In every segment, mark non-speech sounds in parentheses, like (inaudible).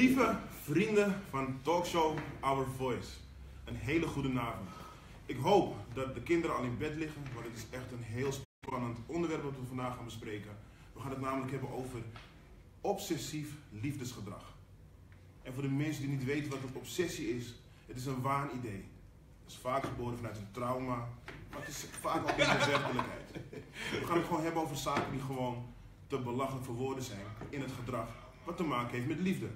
Lieve vrienden van Talkshow Our Voice, een hele goede avond. Ik hoop dat de kinderen al in bed liggen, want het is echt een heel spannend onderwerp dat we vandaag gaan bespreken. We gaan het namelijk hebben over obsessief liefdesgedrag. En voor de mensen die niet weten wat een obsessie is, het is een waanidee. Het is vaak geboren vanuit een trauma, maar het is vaak ook in de werkelijkheid. We gaan het gewoon hebben over zaken die gewoon te belachelijk voor woorden zijn in het gedrag, wat te maken heeft met liefde.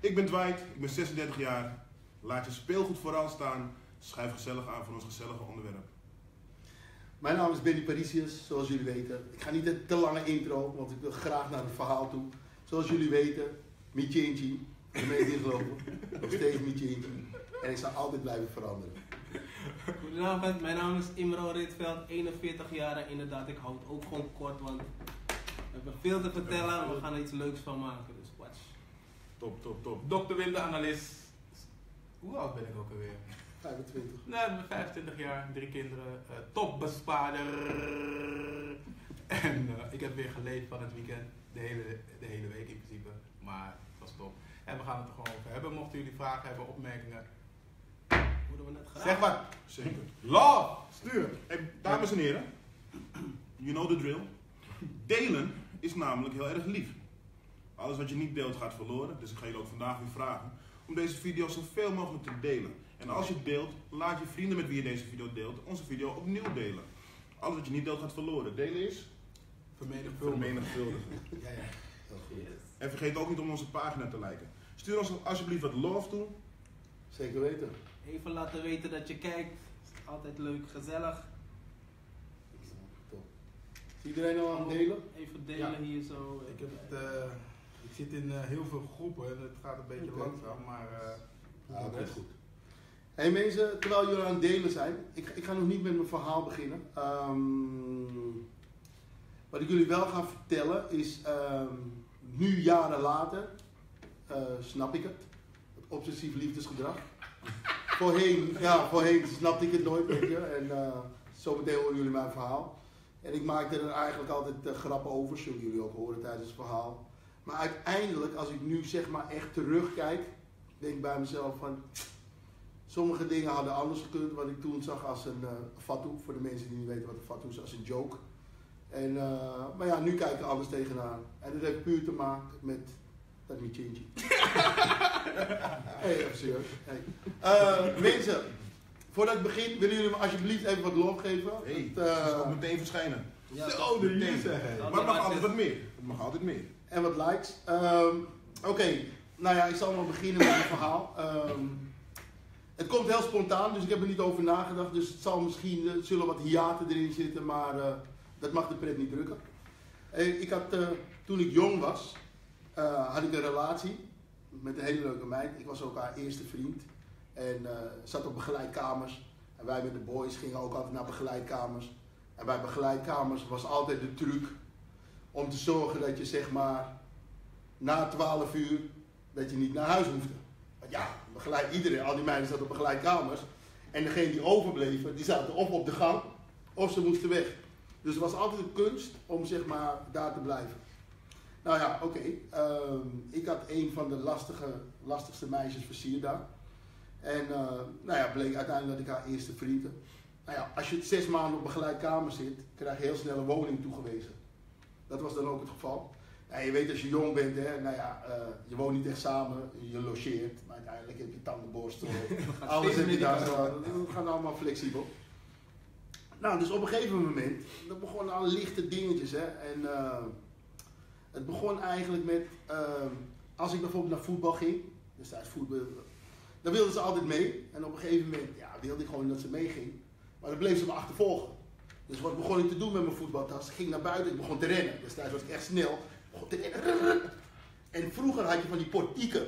Ik ben Dwight, ik ben 36 jaar. Laat je speelgoed vooral staan. Schrijf gezellig aan voor ons gezellige onderwerp. Mijn naam is Benny Parisius, zoals jullie weten. Ik ga niet een te lange intro, want ik wil graag naar het verhaal toe. Zoals jullie weten, Michinchi, de meest ingelopen, (laughs) nog steeds Michinchi. En ik zal altijd blijven veranderen. Goedenavond, mijn naam is Imro Ritveld, 41 jaar en inderdaad, ik hou het ook gewoon kort, want we hebben veel te vertellen en we gaan er iets leuks van maken. Top, top, top. Dokter Winter, analist. Hoe oud ben ik ook alweer? 25. Nee, ik ben 25 jaar, drie kinderen, eh topbespaarder. En eh, ik heb weer geleefd van het weekend, de hele, de hele week in principe. Maar het was top. En we gaan het er gewoon over hebben. Mochten jullie vragen hebben, opmerkingen, Worden we net geraakt? zeg maar. Zeker. Love! Stuur. Hey, dames en heren, you know the drill. Delen is namelijk heel erg lief. Alles wat je niet deelt gaat verloren, dus ik ga jullie ook vandaag weer vragen om deze video zoveel mogelijk te delen. En als je het deelt, laat je vrienden met wie je deze video deelt onze video opnieuw delen. Alles wat je niet deelt gaat verloren. Delen is Vermenigvuldigen. vermenigvuldigen. (laughs) Ja, ja. Goed. En vergeet ook niet om onze pagina te liken. Stuur ons alsjeblieft wat love toe. Zeker weten. Even laten weten dat je kijkt, is altijd leuk, gezellig. Top. Is iedereen al aan het delen? Even delen Ja. hier zo. eh, Ik, heb het, eh, ik zit in eh, heel veel groepen en het gaat een beetje langzaam, maar eh, Ja, dat is best. goed. Hey mensen, terwijl jullie aan het delen zijn, ik, ik ga nog niet met mijn verhaal beginnen. Ehm, wat ik jullie wel ga vertellen is, ehm, nu jaren later, eh, snap ik het. Het obsessief liefdesgedrag. (laughs) voorheen, ja, voorheen snapte ik het nooit, weet je. En eh zo meteen horen jullie mijn verhaal. En ik maakte er eigenlijk altijd eh, grappen over, zullen jullie ook horen tijdens het verhaal. Maar uiteindelijk, als ik nu zeg maar echt terugkijk, denk ik bij mezelf van... Sommige dingen hadden anders gekund, wat ik toen zag als een uh, fatu. Voor de mensen die niet weten wat een fatu is, als een joke. En, eh, maar ja, nu kijk ik er anders tegenaan. En dat heeft puur te maken met dat Michinchi. (laughs) hey, even serieus. Hey. Eh, mensen, voordat ik begin, willen jullie me alsjeblieft even wat love geven? Hey, Het, eh, het zal ook meteen verschijnen. Ja, Zo, de Meteen. zeggen. Maar het mag altijd wat meer. Het mag altijd meer. En wat likes. Ehm, Oké, nou ja, ik zal maar beginnen met mijn verhaal. Ehm, het komt heel spontaan, dus ik heb er niet over nagedacht. Dus het zal misschien, zullen wat hiaten erin zitten, maar eh, dat mag de pret niet drukken. Eh, ik had, eh, toen ik jong was, had ik een relatie met een hele leuke meid. Ik was ook haar eerste vriend. En zat op begeleidkamers. En wij met de boys gingen ook altijd naar begeleidkamers. En bij begeleidkamers was altijd de truc om te zorgen dat je zeg maar na 12 uur dat je niet naar huis hoefde. Want ja, begeleid iedereen, al die meiden zaten op begeleidkamers. En degene die overbleven, die zaten of op de gang of ze moesten weg. Dus het was altijd een kunst om zeg maar daar te blijven. Nou ja, oké. ehm, ik had een van de lastige, lastigste meisjes versierd daar. En uh, nou ja, bleek uiteindelijk dat ik haar eerste vriend heb. Nou ja, als je zes maanden op begeleid kamer zit, krijg je heel snel een woning toegewezen. Dat was dan ook het geval. Ja, je weet als je jong bent, hè, nou ja, uh, je woont niet echt samen, je logeert, maar uiteindelijk heb je tandenborstel, (laughs) alles heb je daar zo. Dat gaat allemaal flexibel. Nou, dus op een gegeven moment, dat begonnen al lichte dingetjes, hè. En uh, het begon eigenlijk met, uh, als ik bijvoorbeeld naar voetbal ging, dus tijdens voetbal, dan wilde ze altijd mee. En op een gegeven moment, ja, wilde ik gewoon dat ze meeging. Maar dan bleef ze me achtervolgen. Dus wat begon ik te doen met mijn voetbaltas? Ik ging naar buiten, ik begon te rennen. Destijds was ik echt snel. Begon te rennen. En vroeger had je van die portieken.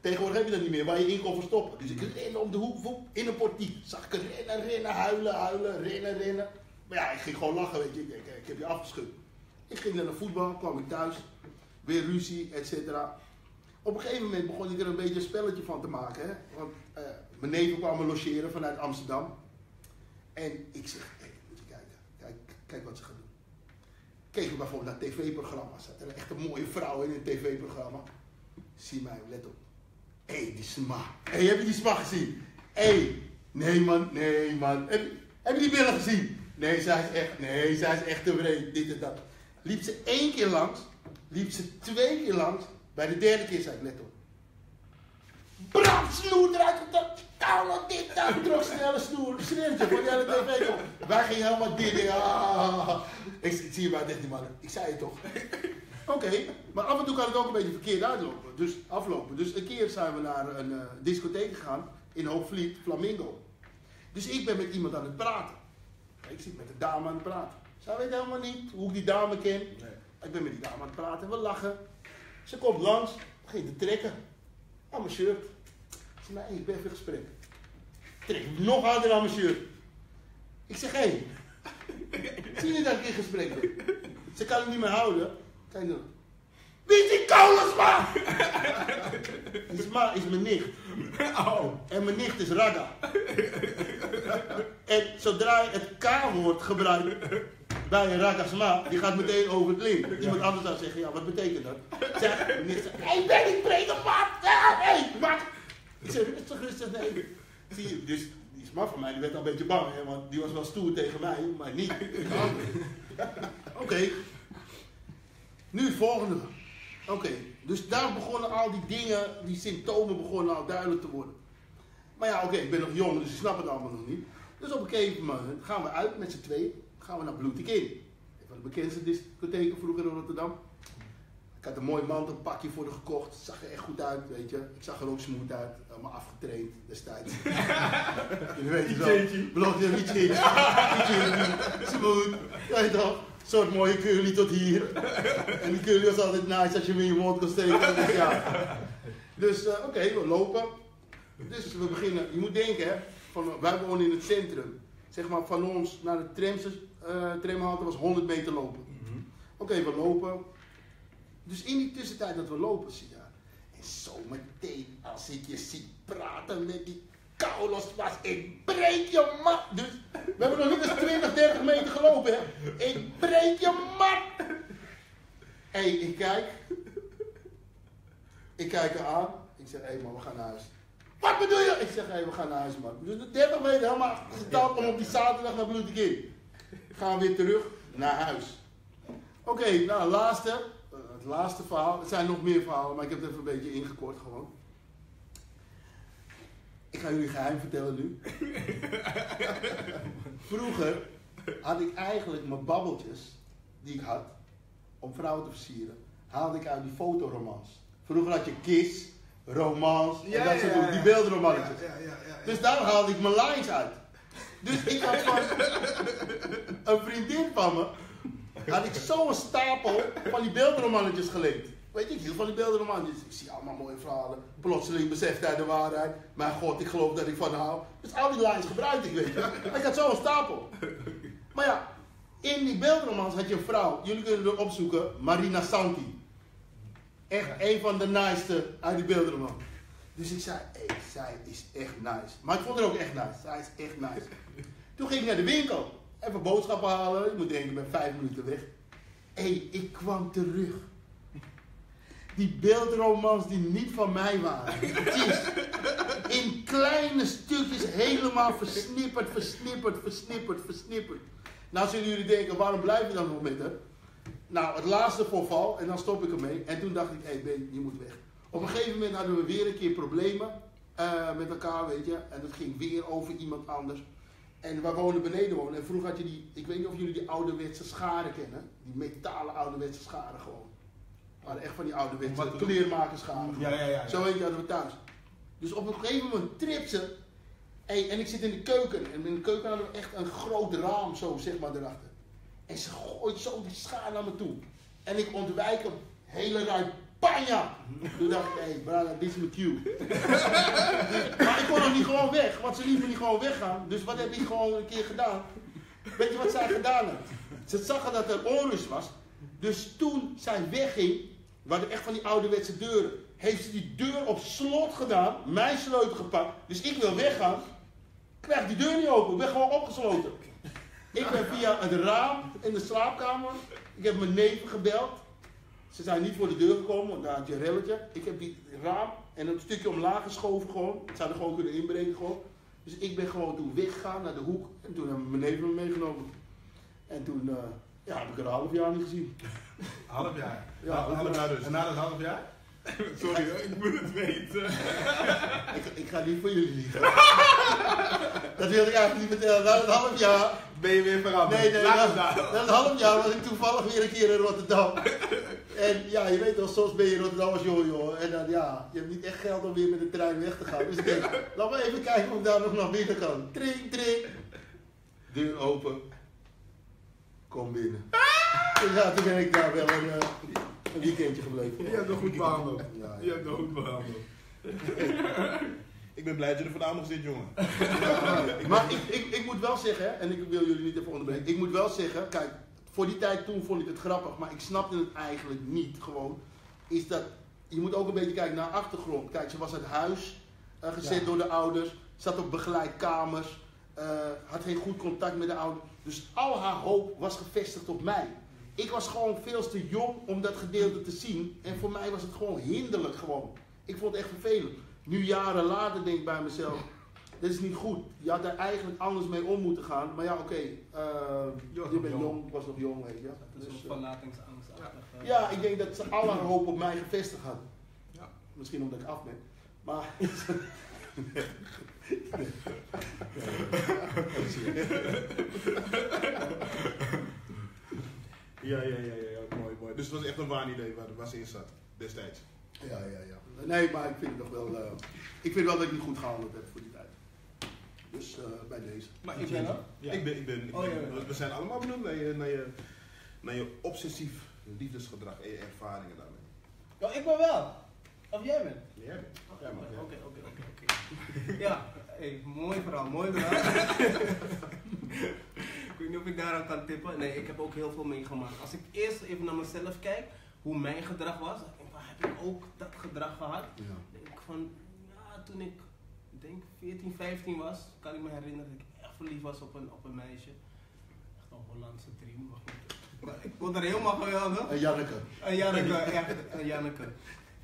Tegenwoordig heb je dat niet meer, waar je in kon verstoppen. Dus ik rende om de hoek, in een portiek. Zag ik rennen, rennen, huilen, huilen, rennen, rennen. Maar ja, ik ging gewoon lachen, weet je. Ik, ik, ik heb je afgeschud. Ik ging naar de voetbal, kwam ik thuis. Weer ruzie, et cetera. Op een gegeven moment begon ik er een beetje een spelletje van te maken. Hè? Want uh, mijn neven kwamen logeren vanuit Amsterdam. En ik zeg, hé, moet je kijken. Kijk, kijk wat ze gaan doen. We bijvoorbeeld naar tv-programma's. Er echt een mooie vrouw in een tv-programma. Zie mij, let op. Hé, hey, die sma. Hé, hey, heb je die sma gezien? Hé, hey, nee man, nee man. Heb, heb je die billen gezien? Nee, zij is echt, nee, zij is echt te breed, dit en dat. Liep ze één keer langs, liep ze twee keer langs. Bij de derde keer zei ik, let op. Bram, snoer eruit, dat koude dit, dat, trok snelle snoer, schreeuwtje voor de hele tv. Wij gingen helemaal dit, ja. Ik, ik zie je maar dicht die mannen, ik zei het toch. Oké, maar af en toe kan het ook een beetje verkeerd uitlopen, dus aflopen. Dus een keer zijn we naar een uh, discotheek gegaan in Hoogvliet, Flamingo. Dus ik ben met iemand aan het praten. Ik zit met de dame aan het praten. Zij weet helemaal niet hoe ik die dame ken. Nee. Ik ben met die dame aan het praten, we lachen. Ze komt langs, begint te trekken. Aan mijn shirt. Hey, ik ben even gesprek. Trek nog harder aan mijn shirt. Ik zeg, hé, hey, (laughs) zie je dat ik in gesprek ben? Ze kan hem niet meer houden. Kijk dan. Wie is die Kolersma? (laughs) Die Sma is mijn nicht. Oh. En mijn nicht is Raga. En zodra je het K-woord gebruikt bij een Ragasma, die gaat meteen over het lint. Iemand anders zou zeggen, ja, wat betekent dat? Zeg, mijn nicht zegt, hé, ben ik brede maat? Ja, hé, maat. Ik zeg, rustig, rustig, nee. Zie je, dus die Sma van mij, die werd al een beetje bang, hè, want die was wel stoer tegen mij, maar niet. (laughs) Oké. Okay. Nu het volgende. Oké, okay, dus daar begonnen al die dingen, die symptomen begonnen al duidelijk te worden. Maar ja, oké, okay, ik ben nog jong, dus ik snap het allemaal nog niet. Dus op een gegeven moment gaan we uit met z'n twee, gaan we naar Blue King. Een van de bekendste discotheken vroeger in Rotterdam. Ik had een mooi mantelpakje voor haar gekocht, het zag er echt goed uit, weet je. Ik zag er ook smooth uit, allemaal afgetraind destijds. (laughs) je weet het wel, beloof je (laughs) niet smooth, weet je toch soort mooie curly tot hier. En die curly was altijd nice als je hem in je mond kon steken. Dus ja. Dus uh, oké, okay, we lopen. Dus we beginnen. Je moet denken, hè, van, wij wonen in het centrum. Zeg maar van ons naar de tramses, uh, tramhalte was 100 meter lopen. Mm -hmm. Oké, okay, we lopen. Dus in die tussentijd dat we lopen, zie je. En zo meteen als ik je zie praten met die Kaulos was, ik breek je mat. Dus we hebben nog niet eens 20, 30 meter gelopen, hè. Ik breek je mat. Hé, hey, ik kijk. Ik kijk haar aan. Ik zeg, hé hey, man, we gaan naar huis. Wat bedoel je? Ik zeg, hé, hey, we gaan naar huis, man. Dus de 30 meter helemaal gesteld om op die zaterdag naar Bloed in. Gaan we weer terug naar huis. Oké, nou, laatste. Het laatste verhaal. Er zijn nog meer verhalen, maar ik heb het even een beetje ingekort gewoon. Ik ga jullie geheim vertellen nu. (laughs) Vroeger had ik eigenlijk mijn babbeltjes die ik had om vrouwen te versieren, haalde ik uit die fotoromans. Vroeger had je Kiss, romans en Ja, dat soort ja, dingen, ja. die beeldromannetjes. Dus daar haalde ik mijn lines uit. Dus ik had van (laughs) een vriendin van me, had ik zo'n stapel van die beeldromannetjes geleend. Weet je, ik hield van die beeldromannetjes. Ik zie allemaal mooie verhalen. Plotseling beseft hij de waarheid. Mijn god, ik geloof dat ik van hou. Dus al die lines gebruikte ik, weet je. Maar ik had zo'n stapel. Maar ja, in die beeldromans had je een vrouw. Jullie kunnen er opzoeken. Marina Santi. Echt een van de niceste uit die beeldroman. Dus ik zei, hé, zij is echt nice. Maar ik vond haar ook echt nice. Zij is echt nice. Toen ging ik naar de winkel. Even boodschappen halen. Je moet denken, ik ben vijf minuten weg. Hé, hey, ik kwam terug. Die beeldromans die niet van mij waren. In kleine stukjes helemaal versnipperd, versnipperd, versnipperd, versnipperd. Nou zullen jullie denken, waarom blijf je dan nog met haar? Nou, het laatste voorval en dan stop ik ermee. En toen dacht ik, hé hey, Ben, je moet weg. Op een gegeven moment hadden we weer een keer problemen uh, met elkaar, weet je. En het ging weer over iemand anders. En wij woonden beneden wonen. En vroeger had je die, ik weet niet of jullie die ouderwetse scharen kennen. Die metalen ouderwetse scharen gewoon. waren echt van die ouderwetse kleermakerscharen. Ja, ja, ja. ja. Zo eentje hadden we thuis. Dus op een gegeven moment tript ze. Hey, en ik zit in de keuken. En in de keuken hadden we echt een groot raam zo, zeg maar, erachter. En ze gooit zo die schaar naar me toe. En ik ontwijk hem. Hele ruit panja. Toen dacht ik, hé, hey, brada, dit is mijn cue. maar ik kon nog niet gewoon weg. Want ze liet me niet gewoon weggaan. Dus wat heb ik gewoon een keer gedaan? Weet je wat zij gedaan had? Ze zag dat er onrust was. Dus toen zij wegging, waren echt van die ouderwetse deuren. Heeft ze die deur op slot gedaan, mijn sleutel gepakt. Dus ik wil weggaan. Krijg die deur niet open, ik ben gewoon opgesloten. Ik ben via het raam in de slaapkamer. Ik heb mijn neven gebeld. Ze zijn niet voor de deur gekomen, want daar had je een relletje. Ik heb die raam en een stukje omlaag geschoven gewoon. Ze hadden gewoon kunnen inbreken gewoon. Dus ik ben gewoon toen weggegaan naar de hoek. En toen hebben mijn neven me meegenomen. En toen eh, ja, heb ik er een half jaar niet gezien. (laughs) Half jaar. Ja, half half jaar dus. En na dat half jaar? (laughs) Sorry hoor, ik moet het weten. (laughs) Ik, ik ga niet voor jullie liegen. dat wilde ik eigenlijk niet vertellen. Na een half jaar. Ben je weer veranderd? Nee, nee, Laat na, het na een half jaar was ik toevallig weer een keer in Rotterdam. En ja, je weet wel, soms ben je in Rotterdam als joh, joh. En dan ja, je hebt niet echt geld om weer met de trein weg te gaan. Dus ik denk, (laughs) laat maar even kijken of ik daar nog naar binnen kan. Trink, trink. Deur open. Kom binnen. Dus ja, toen ben ik daar wel een, eh, een weekendje gebleven. Je hebt nog goed behandeld. Ja, Je hebt nog goed behandeld. Ik ben blij dat je er vandaag nog zit, jongen. Maar ik, ik, ik moet wel zeggen, hè, en ik wil jullie niet even onderbreken. Ik moet wel zeggen, kijk, voor die tijd toen vond ik het grappig, maar ik snapte het eigenlijk niet gewoon. Is dat, je moet ook een beetje kijken naar de achtergrond. Kijk, ze was uit huis eh, gezet Ja. door de ouders, zat op begeleidkamers, eh had geen goed contact met de ouders. Dus al haar hoop was gevestigd op mij. Ik was gewoon veel te jong om dat gedeelte te zien. En voor mij was het gewoon hinderlijk gewoon. Ik vond het echt vervelend. Nu jaren later denk ik bij mezelf, dit is niet goed. Je had er eigenlijk anders mee om moeten gaan. Maar ja, oké, eh, Je was je bent jong. jong, ik was nog jong, weet je. Dat is Dus, een eh, verlatingsangst achter. ja, ik denk dat ze al haar (clears throat) hoop op mij gevestigd hadden. Ja. Misschien omdat ik af ben. Maar. (laughs) Ja, ja, ja, ja, ja, mooi, mooi. Dus het was echt een waan idee waar, waar ze in zat, destijds. Ja, ja, ja. Nee, maar ik vind het nog wel. eh, ik vind wel dat ik niet goed gehandeld heb voor. Dus eh, bij deze. Maar Ik ben. Ja. Ik ben, ik ben, ik Oh, ben- ja, ja. we zijn allemaal benieuwd naar je, naar je, naar je obsessief liefdesgedrag en je ervaringen daarmee. Oh, ik ben wel. Of jij bent? Jij bent. Ja, Oké, ja. oké, oké, oké, oké. (laughs) Ja, hey, mooi verhaal, mooi verhaal. (laughs) ik weet niet of ik daaraan kan tippen. Nee, ik heb ook heel veel meegemaakt. Als ik eerst even naar mezelf kijk, hoe mijn gedrag was, dan denk ik, van, heb ik ook dat gedrag gehad? Ja. denk ik van, ja, toen ik denk 14, 15 was, kan ik me herinneren dat ik echt verliefd was op een, op een meisje. Echt een Hollandse trim, maar Ik vond haar helemaal geweldig. En Janneke. Een Janneke, echt een Janneke.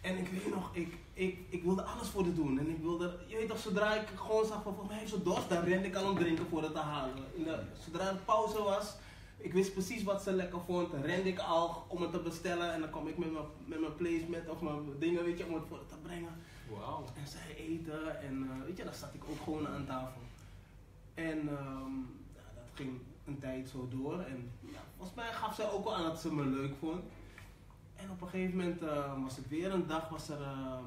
En ik weet nog, ik, ik, ik wilde alles voor haar doen. En ik wilde, je weet toch, zodra ik gewoon zag van, volgens mij ze dorst, dan rende ik al om drinken voor het te halen. In de, zodra het pauze was, ik wist precies wat ze lekker vond, dan rende ik al om het te bestellen. En dan kwam ik met mijn, met mijn placement of mijn dingen, weet je, om het voor het te brengen. En zij eten en eh, weet je, dan zat ik ook gewoon aan tafel. En ehm, ja, dat ging een tijd zo door. En ja, volgens mij gaf zij ook wel aan dat ze me leuk vond. En op een gegeven moment eh, was het weer een dag, was er eh,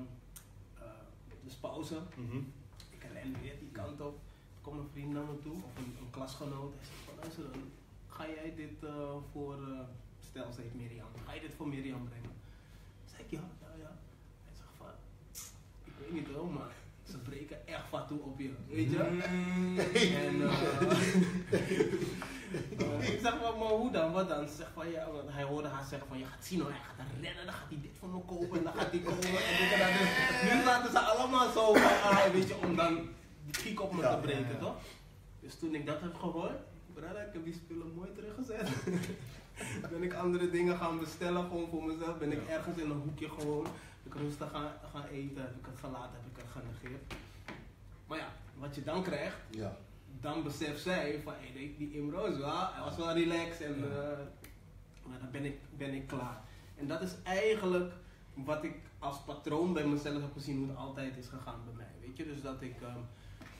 dus pauze. Mhm. Ik ren weer die kant op. Er komt een vriend naar me toe, of een, een klasgenoot. Hij zegt van, luister, ga jij dit voor, stel ze heet Mirjam, ga je dit voor Mirjam brengen? Zei ik, ja, ja, ja. Hij zegt van, ik weet niet hoor, maar ze breken echt wat toe op je, weet je? En eh, (laughs) ik zeg van, maar hoe dan, wat dan? Ze zegt van, ja, want hij hoorde haar zeggen van, je gaat zien hoor, hij gaat rennen, dan gaat hij dit voor me kopen en dan gaat hij komen en dat. Dus nu laten ze allemaal zo van, ah, weet je, om dan die kiek op me Ja, te breken, ja. toch? Dus toen ik dat heb gehoord, brada, ik heb die spullen mooi teruggezet. (laughs) ben ik andere dingen gaan bestellen, gewoon voor mezelf. Ben ik ergens in een hoekje gewoon, heb ik rustig gaan, gaan eten, heb ik het gelaten, heb ik het genegeerd. Maar ja, wat je dan krijgt, Ja. dan beseft zij van, hé, die, die Imro is wel, hij was wel relaxed en Ja. eh, maar dan ben ik, ben ik klaar. En dat is eigenlijk wat ik als patroon bij mezelf heb gezien hoe het altijd is gegaan bij mij. Weet je, dus dat ik ehm,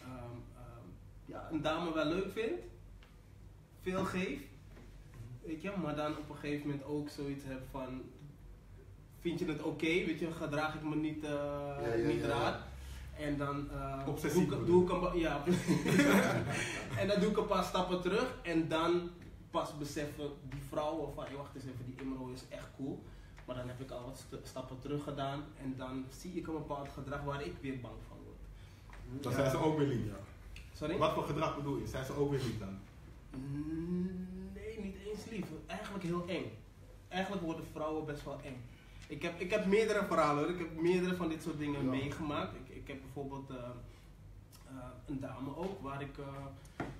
ehm, ehm, ja, een dame wel leuk vind, veel geef, weet je, maar dan op een gegeven moment ook zoiets heb van, vind je het oké, weet je, gedraag ik me niet, eh, Ja, ja, niet ja, ja. raar. En dan eh, Obsessief doe, ik, bedoel doe ik een ja. (laughs) en dan doe ik een paar stappen terug en dan pas beseffen die vrouwen van, hey, wacht eens even, die Imro is echt cool. Maar dan heb ik al wat st- stappen terug gedaan en dan zie ik een bepaald gedrag waar ik weer bang van word. Dan zijn ze ook weer lief. Sorry? Wat voor gedrag bedoel je? Zijn ze ook weer lief dan? Mm, Nee, niet eens lief. Eigenlijk heel eng. Eigenlijk worden vrouwen best wel eng. Ik heb, ik heb meerdere verhalen hoor. Ik heb meerdere van dit soort dingen Ja. meegemaakt. Ik, ik heb bijvoorbeeld eh, eh, een dame ook waar ik eh,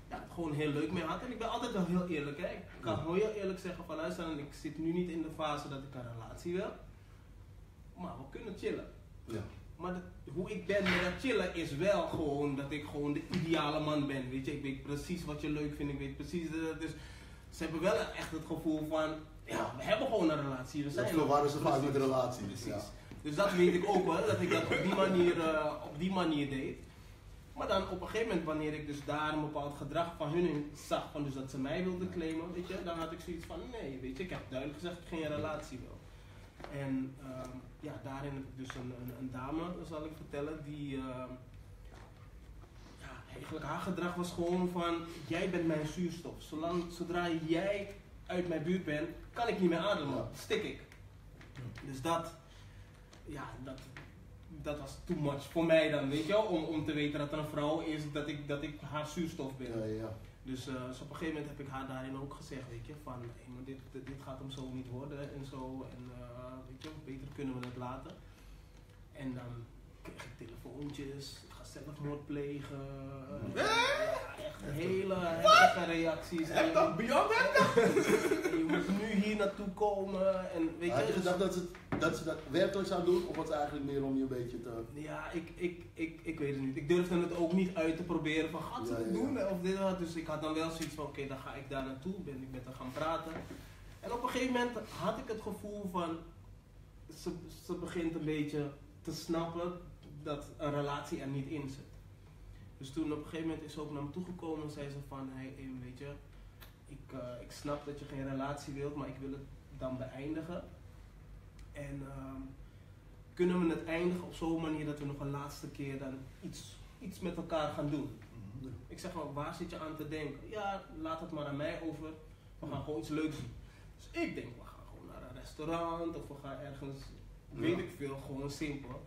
ja, het gewoon heel leuk mee had. En ik ben altijd wel heel eerlijk. Hè. Ik kan gewoon heel eerlijk zeggen van luister, ik zit nu niet in de fase dat ik een relatie wil. Maar we kunnen chillen. Ja. Maar dat- hoe ik ben met dat chillen is wel gewoon dat ik gewoon de ideale man ben. Weet je, ik weet precies wat je leuk vindt, ik weet precies. dat- Dus ze hebben wel echt het gevoel van, ja, we hebben gewoon een relatie. We zijn Dat verwarren ze vaak met. Precies. Ja. Dus dat weet ik ook wel, dat ik dat op die manier, eh, op die manier deed. Maar dan op een gegeven moment, wanneer ik dus daar een bepaald gedrag van hun in zag, van dus dat ze mij wilden claimen, weet je, dan had ik zoiets van, nee, weet je, ik heb duidelijk gezegd dat ik geen relatie wil. En ehm, ja, daarin heb ik dus een, een, een dame, zal ik vertellen, die, ehm, eigenlijk haar gedrag was gewoon van, jij bent mijn zuurstof. Zolang, zodra jij uit mijn buurt bent, kan ik niet meer ademen, Ja. stik ik. Dus dat, ja, dat, dat was too much voor mij dan, weet je wel, om, om te weten dat er een vrouw is, dat ik, dat ik haar zuurstof ben. Ja, ja. Dus, eh, dus op een gegeven moment heb ik haar daarin ook gezegd, weet je, van hey, maar dit, dit, dit gaat hem zo niet worden en zo. En eh, weet je, beter kunnen we het laten. En dan kreeg ik telefoontjes, zelfmoord plegen. Ja, echt hele heftige reacties. Je, Heftig, beyond je moet nu hier naartoe komen. En weet Had je je, dus- gedacht dat ze, dat ze dat werkelijk zou doen? Of was het eigenlijk meer om je een beetje te... Ja, ik, ik, ik, ik weet het niet. Ik durfde het ook niet uit te proberen van gaat ze Ja, het ja, doen of dit wat. Dus ik had dan wel zoiets van oké, dan ga ik daar naartoe. Ben ik met haar gaan praten. En op een gegeven moment had ik het gevoel van ze, ze begint een beetje te snappen dat een relatie er niet in zit. Dus toen op een gegeven moment is ze ook naar me toegekomen en zei ze van hey, weet je, ik, eh, ik snap dat je geen relatie wilt, maar ik wil het dan beëindigen. En ehm, kunnen we het eindigen op zo'n manier dat we nog een laatste keer dan iets, iets met elkaar gaan doen. Ik zeg maar, waar zit je aan te denken? Ja, laat het maar aan mij over. We gaan gewoon iets leuks doen. Dus ik denk, we gaan gewoon naar een restaurant of we gaan ergens, weet Ja. ik veel, gewoon simpel.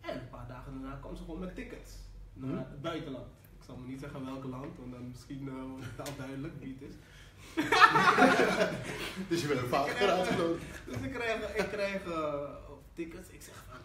En een paar dagen daarna kwam ze gewoon met tickets naar Hm. het buitenland. Ik zal me niet zeggen welk land, want dan misschien eh, wordt het al duidelijk wie het is. (laughs) Dus je bent een vaker uitgelopen. Dus ik krijg, ik krijg eh, tickets. Ik zeg van,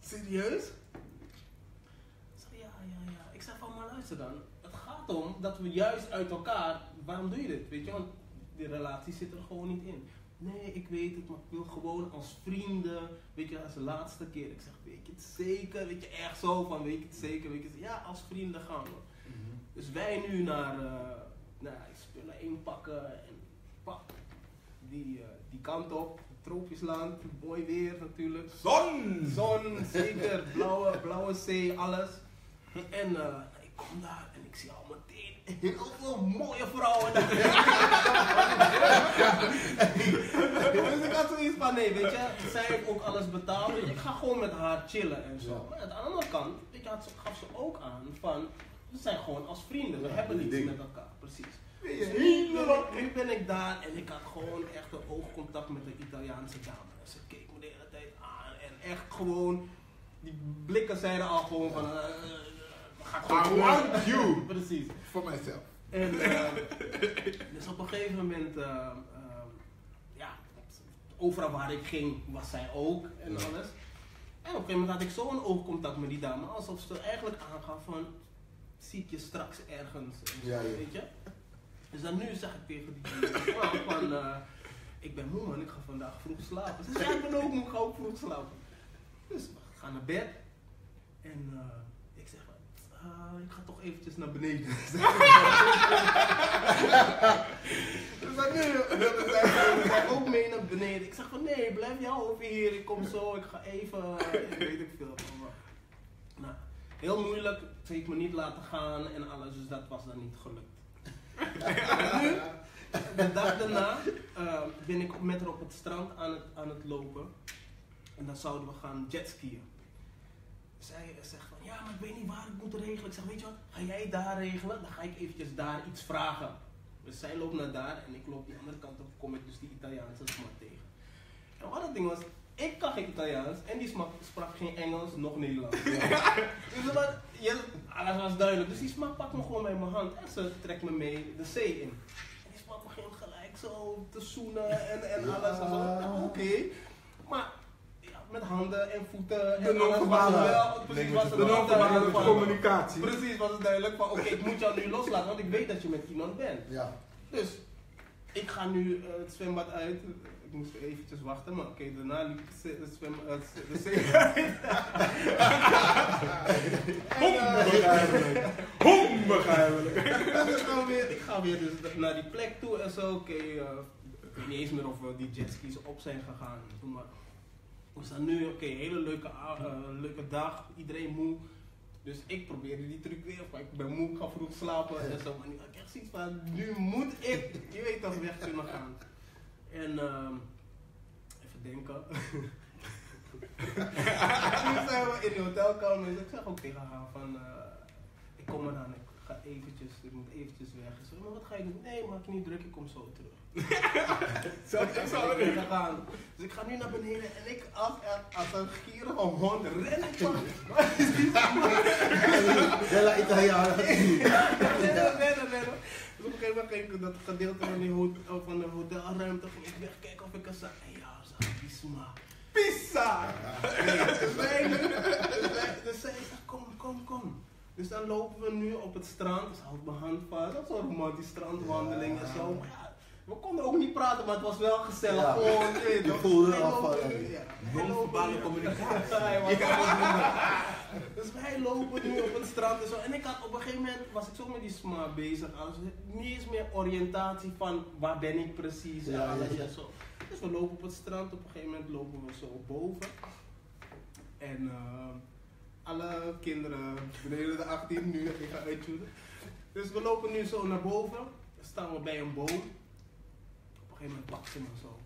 serieus? Ik zeg, ja, ja, ja. Ik zeg van, maar luister dan. Het gaat om dat we juist uit elkaar, waarom doe je dit? Weet je, want die relatie zit er gewoon niet in. Nee, ik weet het, maar ik wil gewoon als vrienden, weet je, als de laatste keer. Ik zeg, weet je het zeker? Weet je, echt zo van, weet je het zeker? Weet je, het- ja, als vrienden gaan we. Dus wij nu naar, eh naar spullen inpakken en pak die, eh, die kant op, tropisch-land, mooi weer natuurlijk. Zon! Zon, zeker, blauwe, blauwe zee, alles. En eh, ik kom daar en ik zie al meteen heel veel mooie vrouwen. (laughs) dus ik had zoiets van, nee, weet je, zij heeft ook alles betaald, dus ik ga gewoon met haar chillen en zo. Ja. Maar aan de andere kant, weet je, had ze, gaf ze ook aan van, we zijn gewoon als vrienden, we Ja, hebben iets met elkaar, precies. Dus nu, ik, nu ben ik daar en ik had gewoon echt een oogcontact met de Italiaanse dame. En ze keek me de hele tijd aan en echt gewoon, die blikken zeiden al gewoon van, eh, I want you (laughs) Precies. for myself. En (laughs) eh, dus op een gegeven moment, eh, eh, ja, overal waar ik ging was zij ook en alles. En op een gegeven moment had ik zo'n oogcontact met die dame, alsof ze eigenlijk aangaf van, zie ik je straks ergens, en zo, Ja, ja. weet je. Dus dan nu zeg ik tegen die vrouw (laughs) van, ik ben moe man, ik ga vandaag vroeg slapen. Ze zei, ik ben ook moe, ik ga ook vroeg slapen. Dus we gaan naar bed en eh, ah, ik ga toch eventjes naar beneden. dus dan nu wilde zij, wilde zij ook mee naar beneden. Ik zeg van nee, blijf jou over hier, ik kom zo, ik ga even, ik weet ik veel. Nou, heel moeilijk, ze heeft me niet laten gaan en alles, dus dat was dan niet gelukt. (laughs) de dag daarna eh, ben ik met haar op het strand aan het, aan het lopen. En dan zouden we gaan jetskiën. Zij zegt van, ja, maar ik weet niet waar ik moet regelen. Ik zeg, weet je wat, ga jij daar regelen? Dan ga ik eventjes daar iets vragen. Dus zij loopt naar daar en ik loop die andere kant op, kom ik dus die Italiaanse smak tegen. En wat het ding was, ik kan geen Italiaans en die smak sprak geen Engels, nog Nederlands. (laughs) dus dat was, ja, alles was duidelijk. Dus die smak pakt me gewoon bij mijn hand en ze trekt me mee de zee in. En die smak begint gelijk zo te zoenen en, en alles. Dacht, Oké. Maar met handen en voeten De non-verbale- precies communicatie. Precies was het duidelijk van, oké, ik moet jou nu loslaten, want ik weet dat je met iemand bent. Ja. Dus, ik ga nu eh, het zwembad uit. Ik moest eventjes wachten, maar oké, daarna liep ik het zwem, eh, de zee (laughs) uit. Onbegrijpelijk. Onbegrijpelijk. Dus (laughs) ik ga weer, ik ga weer dus naar die plek toe en zo. Oké, eh, ik weet niet eens meer of we die jetskis op zijn gegaan. Maar, we staan nu, oké, hele leuke, eh, leuke dag, iedereen moe. Dus ik probeerde die truc weer, maar ik ben moe, ik ga vroeg slapen en zo. Maar nu had echt zoiets van, nu moet ik, je weet toch, weg kunnen gaan. En, ehm, even denken. (laughs) Toen zijn we in de hotelkamer en ik zeg ook tegen haar van, eh, ik kom eraan, ik ga eventjes, ik moet eventjes weg. Ze zei, maar wat ga je doen? Nee, maak je niet druk, ik kom zo terug. (laughs) zo ik zal er weer gaan. Dus ik ga nu naar beneden en ik als, als een gierige hond ren ik van. Bella Italiana. rennen, rennen, rennen. Dus op een gegeven moment ging ik dat gedeelte van, die ho- van de hotelruimte ging ik weg kijken of ik er zag. En ja, ik die smaak. Pizza! Dus dus Dus zij zegt, kom, kom, kom. Dus dan lopen we nu op het strand. Ze houdt mijn hand vast. Dat is zo'n romantisch strandwandeling en zo. Maar ja, we konden ook niet praten, maar het was wel gezellig. Ja. Gewoon, je weet Je voelde af eh, non-verbale communicatie. Dus wij lopen nu op het strand en zo. En ik had op een gegeven moment was ik zo met die sma bezig. Als niet eens meer oriëntatie van waar ben ik precies en alles en zo. Dus we lopen op het strand. Op een gegeven moment lopen we zo boven. En eh, alle kinderen beneden de 18 nu, ik ga uitzoeken. Dus we lopen nu zo naar boven. Dan staan we bij een boom. Op een gegeven moment pakt ze me zo.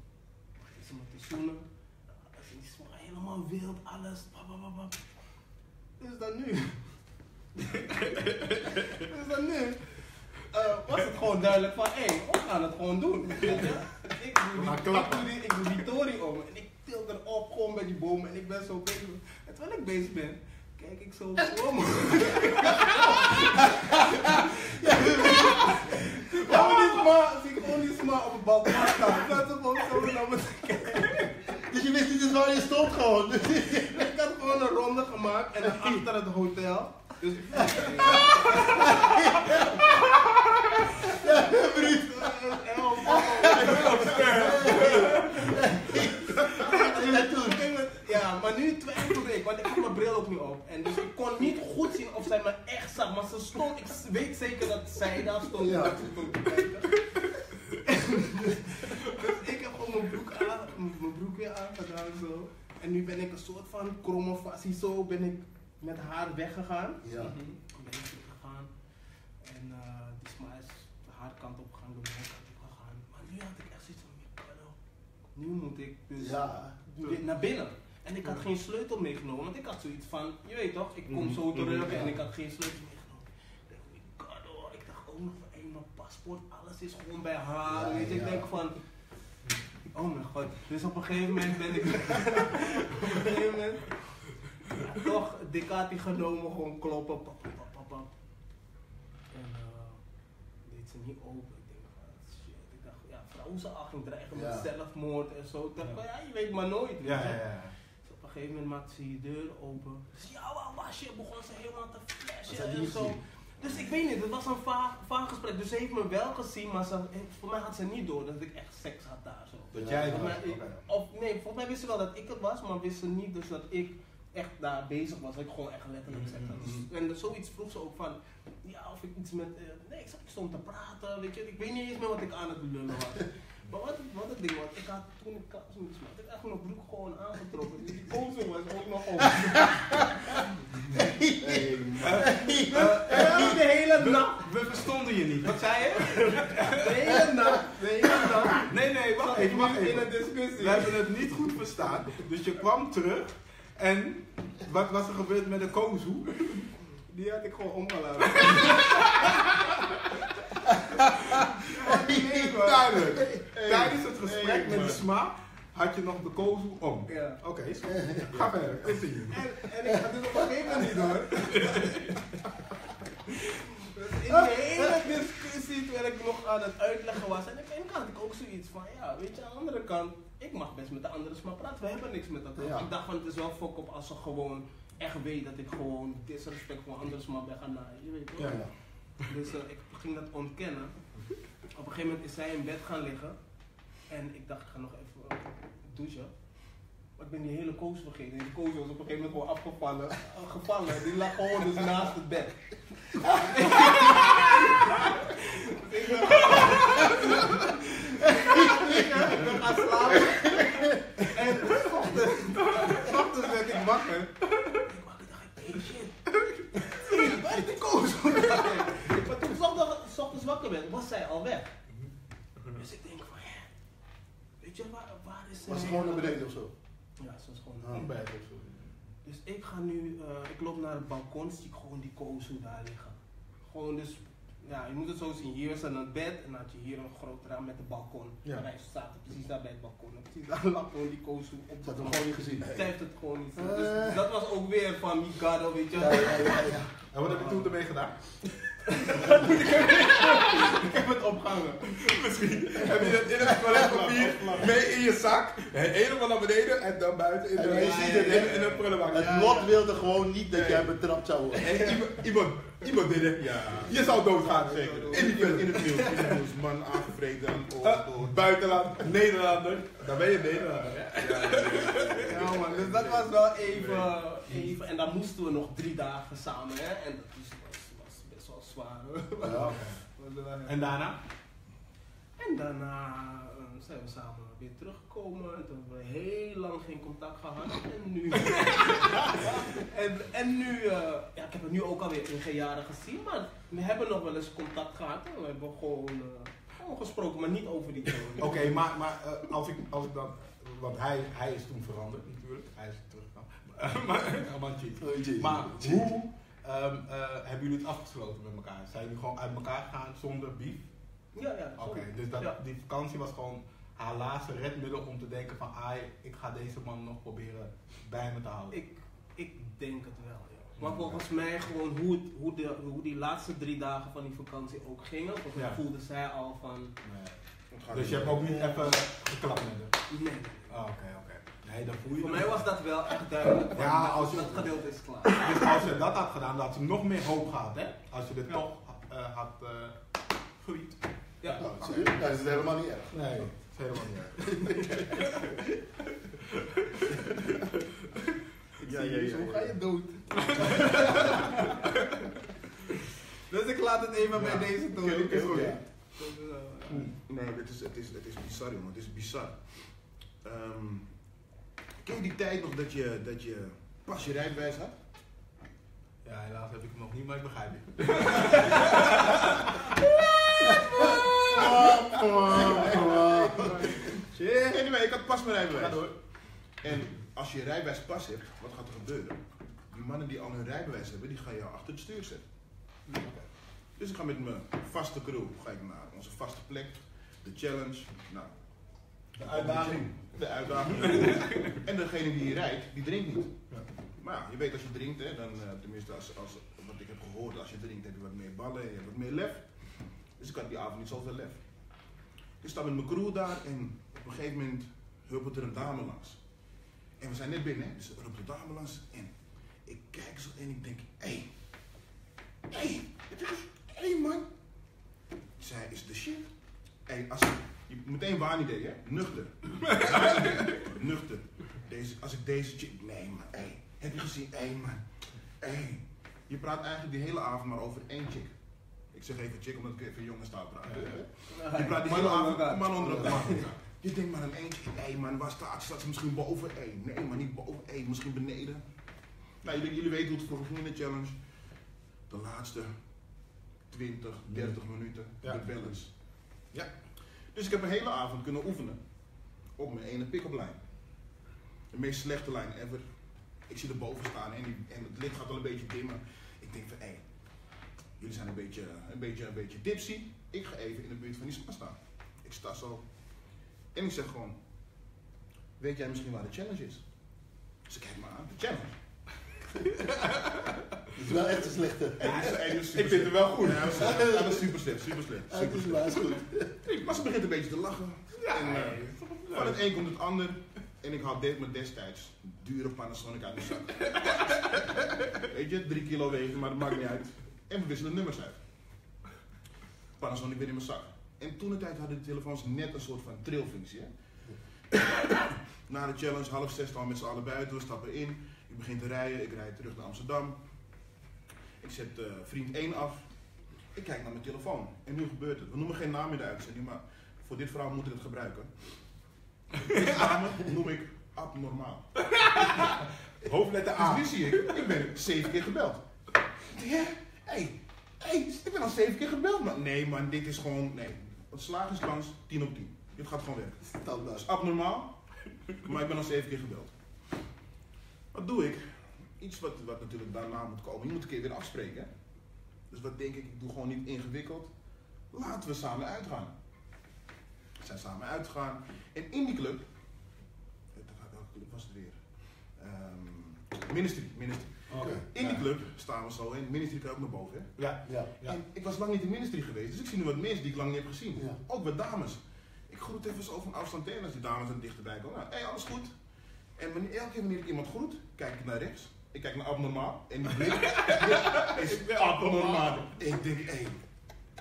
Begint ze me te zoenen. Dan is helemaal wild, alles. Bap. Dus dan nu. (laughs) dus dan nu. eh, was het gewoon duidelijk van, hé, hey, we gaan het gewoon doen. Ik doe, die, ik, doe die, ik doe die tory om en ik til erop gewoon met die boom en ik ben zo bezig. En terwijl ik bezig ben, kijk ik zo voor me. (laughs) Ja, zie ik gewoon die sma op een balkon staan. Dat is gewoon zo naar me te kijken. Dus je wist niet eens waar je stond gewoon. (laughs) Ik had gewoon een ronde gemaakt en dan achter het hotel. Dus toen? Ja, maar nu twijfelde ik, want ik had mijn bril ook niet op. En dus ik kon niet goed zien of zij me echt zag, maar ze stond, ik weet zeker dat zij daar stond. Ja. dus ik heb gewoon mijn broek aan, mijn broek weer aangedaan zo. En nu ben ik een soort van kromme fassie zo, ben ik met haar weggegaan. Ja. Ik ben ik gegaan. En eh die sma is haar kant op gegaan, door mijn kant op gegaan. Maar nu had ik echt zoiets van. Nu moet ik dus Ja. naar binnen. En ik had geen sleutel meegenomen, want ik had zoiets van, je weet toch, ik kom Mhm, zo terug mhm, en ik had geen sleutel meegenomen. Ik dacht, oh god, oh, ik dacht ook nog van, mijn paspoort, alles is gewoon bij haar. Weet je, ik denk van, oh mijn god. Dus op een gegeven moment ben ik, (laughs) op een gegeven moment, ja, toch Ducati genomen, gewoon kloppen, pap, pap, pap, pap, pap. En eh deed ze niet open. Ik denk van, shit. Ik dacht, ja, vrouwen ze al ging dreigen met zelfmoord en zo. Ik dacht Ja. van, ja, je weet maar nooit. weet Ja, ja, ja. Op een gegeven moment maakte ze je deur open. Dus ja, waar was je? Begon ze helemaal te flashen en zo. Dus ik weet niet, het was een vaag, vaag gesprek. Dus ze heeft me wel gezien, maar ze, voor mij had ze niet door dat ik echt seks had daar zo. Dat jij het Volgens was. mij- Oké. Of nee, volgens mij wist ze wel dat ik het was, maar wist ze niet dus dat ik echt daar bezig was. Dat ik gewoon echt letterlijk seks had. Dus, en dus zoiets vroeg ze ook van, ja, of ik iets met, eh, nee, ik, zat, ik stond te praten, weet je. Ik weet niet eens meer wat ik aan het lullen was. Maar wat, wat het ding was, ik had toen ik maken, ik had echt mijn broek gewoon aangetrokken. Dus die kozen was ook nog op. Dan de hele nacht, We verstonden je niet. Wat zei je? de hele nacht, de hele nacht. Nee, nee, wacht even, wacht nu in een discussie. We hebben het niet goed verstaan. Dus je kwam terug en wat was er gebeurd met de kozu? Die had ik gewoon omgelaten. (laughs) Duidelijk. Tijdens het gesprek Hey, met de sma had je nog de kozu om. Ja. Oké. Ga verder, continue. En, en ik had het op een gegeven moment niet. Dus in die hele discussie, terwijl ik nog aan het uitleggen was, en aan de ene kant had ik ook zoiets van, ja, weet je, aan de andere kant, ik mag best met de andere sma praten. We hebben niks met. Ja. Ik dacht van het is wel fuck op als ze gewoon echt weet dat ik gewoon disrespect voor andere sma ben gaan naaien. Je weet toch? Ja. Dus eh, ik ging dat ontkennen. Op een gegeven moment is zij in bed gaan liggen. En ik dacht, ik ga nog even douchen. Maar ik ben die hele koos vergeten. Die koos was op een gegeven moment gewoon afgevallen. (laughs) gevallen. Die lag gewoon dus naast het bed. Ik ben- (laughs) gaan slapen. En ochtends, ochtends werd ik wakker. Ik wakker dacht ik, hey shit. Waar is die koos? Maar toen ik s ochtends- s ochtends wakker werd, was zij al weg. Dus ik denk van, hè, weet je, waar, waar is zij? Was ze gewoon naar beneden of zo? Ja, ze was gewoon Ah. Ontbijt of zo. Dus ik ga nu, eh, ik loop naar het balkon, zie ik gewoon die kozu daar liggen. Gewoon dus, ja, je moet het zo zien. Hier is een bed en dan had je hier een groot raam met een balkon. Ja. En hij staat precies daar bij het balkon. En precies daar (laughs) lag gewoon die kozu op Dat de had hem grond. gewoon niet gezien. Zij heeft het gewoon niet gezien. Eh. Dus dat was ook weer van Mikado, weet je. Ja, ja, ja, ja. (laughs) En wat heb je toen ermee gedaan? (laughs) Ik heb het opgehangen. Misschien heb je dat in het toiletpapier mee in je zak, helemaal naar beneden en dan buiten in de, in, in de prullenbak. Het lot wilde gewoon niet dat jij betrapt zou worden. Hey, iemand, iemand, deed het. Ja. Je zou doodgaan. Zeker. In In, die in, in film. het nieuws. In het nieuws. Man aangevreten. Uh, Oh, buitenland, Nederlander. Dan ben je Nederlander. hè? Ja man, dus dat was wel even, even. En dan moesten we nog drie dagen samen, hè. En dat is, was, was best wel zwaar. hoor. Ja. (laughs) En daarna? En daarna eh, zijn we samen weer teruggekomen. En toen hebben we heel lang geen contact gehad. En nu. (laughs) en, en nu, eh, ja, ik heb het nu ook alweer in jaren gezien. Maar we hebben nog wel eens contact gehad. En we hebben gewoon, eh, gewoon gesproken, maar niet over die (laughs) theorie. Oké, maar, maar eh, als, ik, als ik dan. Want hij, hij is toen veranderd natuurlijk. Hij is teruggegaan. (laughs) maar, maar. Oh, maar hoe ehm, eh, hebben jullie het afgesloten met elkaar? Zijn jullie gewoon uit elkaar gegaan zonder beef? Ja, ja. Oké, dus dat, Ja. die vakantie was gewoon haar laatste redmiddel om te denken van ai, ik ga deze man nog proberen bij me te houden. Ik, ik denk het wel, ja. Maar volgens mij gewoon hoe, het, hoe, de, hoe die laatste drie dagen van die vakantie ook gingen. Volgens Ja. voelde zij al van, Nee. Dus je hebt ook niet even geklapt met haar? nee. Ah, Oké, oké. Nee, dan voel je Voor mij was dat wel echt duidelijk. van, Ja, dat- als je- dat gedeelte is klaar. Dus als je dat had gedaan, dan had ze nog meer hoop gehad, hè? Als je dit Ja. toch eh, had uh. Ja. Nou, dat is helemaal niet erg. Nee, helemaal niet. (laughs) Ja, ja, ja, Hoe ga je dood? (laughs) dus ik laat het even bij deze doen. oké, oké. Ja. Nee, het is, het is, het is bizar, jongen. Het is bizar. Ehm, ken je die tijd nog dat je, dat je pas je rijbewijs had? Ja, helaas heb ik hem nog niet, maar ik begrijp je. (laughs) Shit. Anyway, ik had pas mijn Ga rijbewijs. door. En als je rijbewijs pas hebt, wat gaat er gebeuren? Die mannen die al hun rijbewijs hebben, die gaan jou achter het stuur zetten. Dus ik ga met mijn vaste crew ga ik naar onze vaste plek, de challenge. Nou, De uitdaging. de uitdaging. (laughs) en degene die hier rijdt, die drinkt niet. Ja. Maar ja, je weet als je drinkt, hè, dan, eh, tenminste als, als, wat ik heb gehoord, als je drinkt heb je wat meer ballen, je hebt wat meer lef. Dus ik had die avond niet zoveel lef. Ik sta met mijn crew daar en op een gegeven moment huppelt er een dame langs. En we zijn net binnen, hè, dus er huppelt een dame langs en ik kijk zo en ik denk, hé, hey, hé, hey, hé man. Zij is de shit. Hey, als je meteen hè? Nuchter. (laughs) Nuchter. Deze, als ik deze chick. Nee, man. Hey, heb je gezien? Hé, man. Hey. Je praat eigenlijk die hele avond maar over één chick. Ik zeg even chick omdat ik even jongenstaal praat. Je praat die hele avond man onder elkaar. (laughs) Je denkt maar één chick. Hé, man, waar staat ze? Staat ze misschien boven? Hé, nee, maar niet boven. Hé, misschien beneden. Nou, jullie, jullie weten hoe het vroeger ging in de challenge. De laatste 20, 30 minuten. Ja. De balance. Ja. Dus ik heb een hele avond kunnen oefenen op mijn ene pick-up lijn. De meest slechte lijn ever. Ik zie er boven staan en, die, en het licht gaat al een beetje dimmen. Ik denk van, hé, jullie zijn een beetje, een beetje, een beetje tipsy. Ik ga even in de buurt van die spa staan. Ik sta zo. En ik zeg gewoon, weet jij misschien waar de challenge is? Ze kijkt me aan, de challenge. (laughs) Het is wel echt een slechte. En die is- en die is super Ik vind het wel goed. Ja, dat is- ja, dat is super slecht, super slecht. Super is goed. Maar ze begint een beetje te lachen. En, eh, Van het een komt het ander. En ik had dit met destijds dure Panasonic uit mijn zak. (laughs) Weet je, drie kilo wegen, maar dat maakt niet uit. En we wisselen nummers uit. Panasonic weer in mijn zak. En toen de tijd hadden de telefoons net een soort van trillfunctie. Hè? (coughs) Na de challenge, half zes, staan we met z'n allen buiten, we stappen in. Ik begin te rijden, ik rijd terug naar Amsterdam. Ik zet eh, vriend 1 af. Ik kijk naar mijn telefoon. En nu gebeurt het. We noemen geen naam in de uitzending, maar voor dit verhaal moet ik het gebruiken. (laughs) Namen noem ik abnormaal. (laughs) Hoofdletter A. Dus nu zie ik, ik ben zeven keer gebeld. Ja, hey, ik ben al zeven keer gebeld, man. Nee, man, dit is gewoon, nee. Het slaag is langs, 10 op 10. Dit gaat gewoon werken. Dat is abnormaal, maar ik ben al zeven keer gebeld. Wat doe ik? Iets wat, wat natuurlijk daarna moet komen. Je moet een keer weer afspreken. hè. Dus wat denk ik? Ik doe gewoon niet ingewikkeld. Laten we samen uitgaan. We zijn samen uitgegaan. En in die club, welke club was het weer? Ministry, ministry. Oké. In die club staan we zo en ministry kan ook naar boven. Hè? Ja. Ja. Ja. En ik was lang niet in ministry geweest, dus ik zie nu wat mensen die ik lang niet heb gezien. Ja. Ook wat dames. Ik groet even zo van afstand tegen als die dames er dichterbij komen. Nou, hé, alles goed. En wanneer, elke keer wanneer ik iemand groet, kijk ik naar rechts. Ik kijk naar abnormaal. En die blik (laughs) is abnormaal. Ik denk, hé.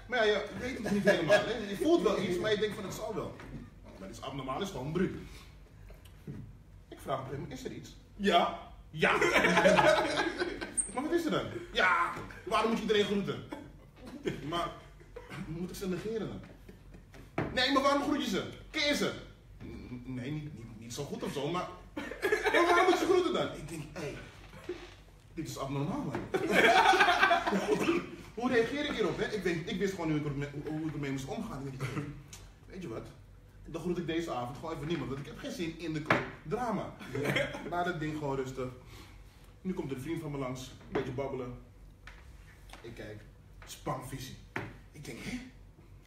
Maar ja, je weet het nog niet helemaal. Hè? Je voelt wel iets, maar je denkt van het zal wel. Maar dit is abnormaal, is gewoon bruut. Ik vraag op hem, is er iets? Ja. Ja. (laughs) maar wat is er dan? Ja. Waarom moet je iedereen groeten? Maar, moet ik ze negeren dan? Nee, maar waarom groet je ze? Ken je ze? Nee, niet, niet, niet zo goed of zo, maar... (laughs) maar waarom moet je ze groeten dan? Ik denk, hé, dit is abnormaal, man. (laughs) hoe reageer ik hierop, hè? Ik, weet, ik wist gewoon hoe ik, ermee, hoe ik ermee moest omgaan. Ik weet je wat? Dan groet ik deze avond gewoon even niemand, want ik heb geen zin in de club. Drama. Laat het ding gewoon rustig. Nu komt er een vriend van me langs, een beetje babbelen. Ik kijk, spangvisie. Ik denk, hè?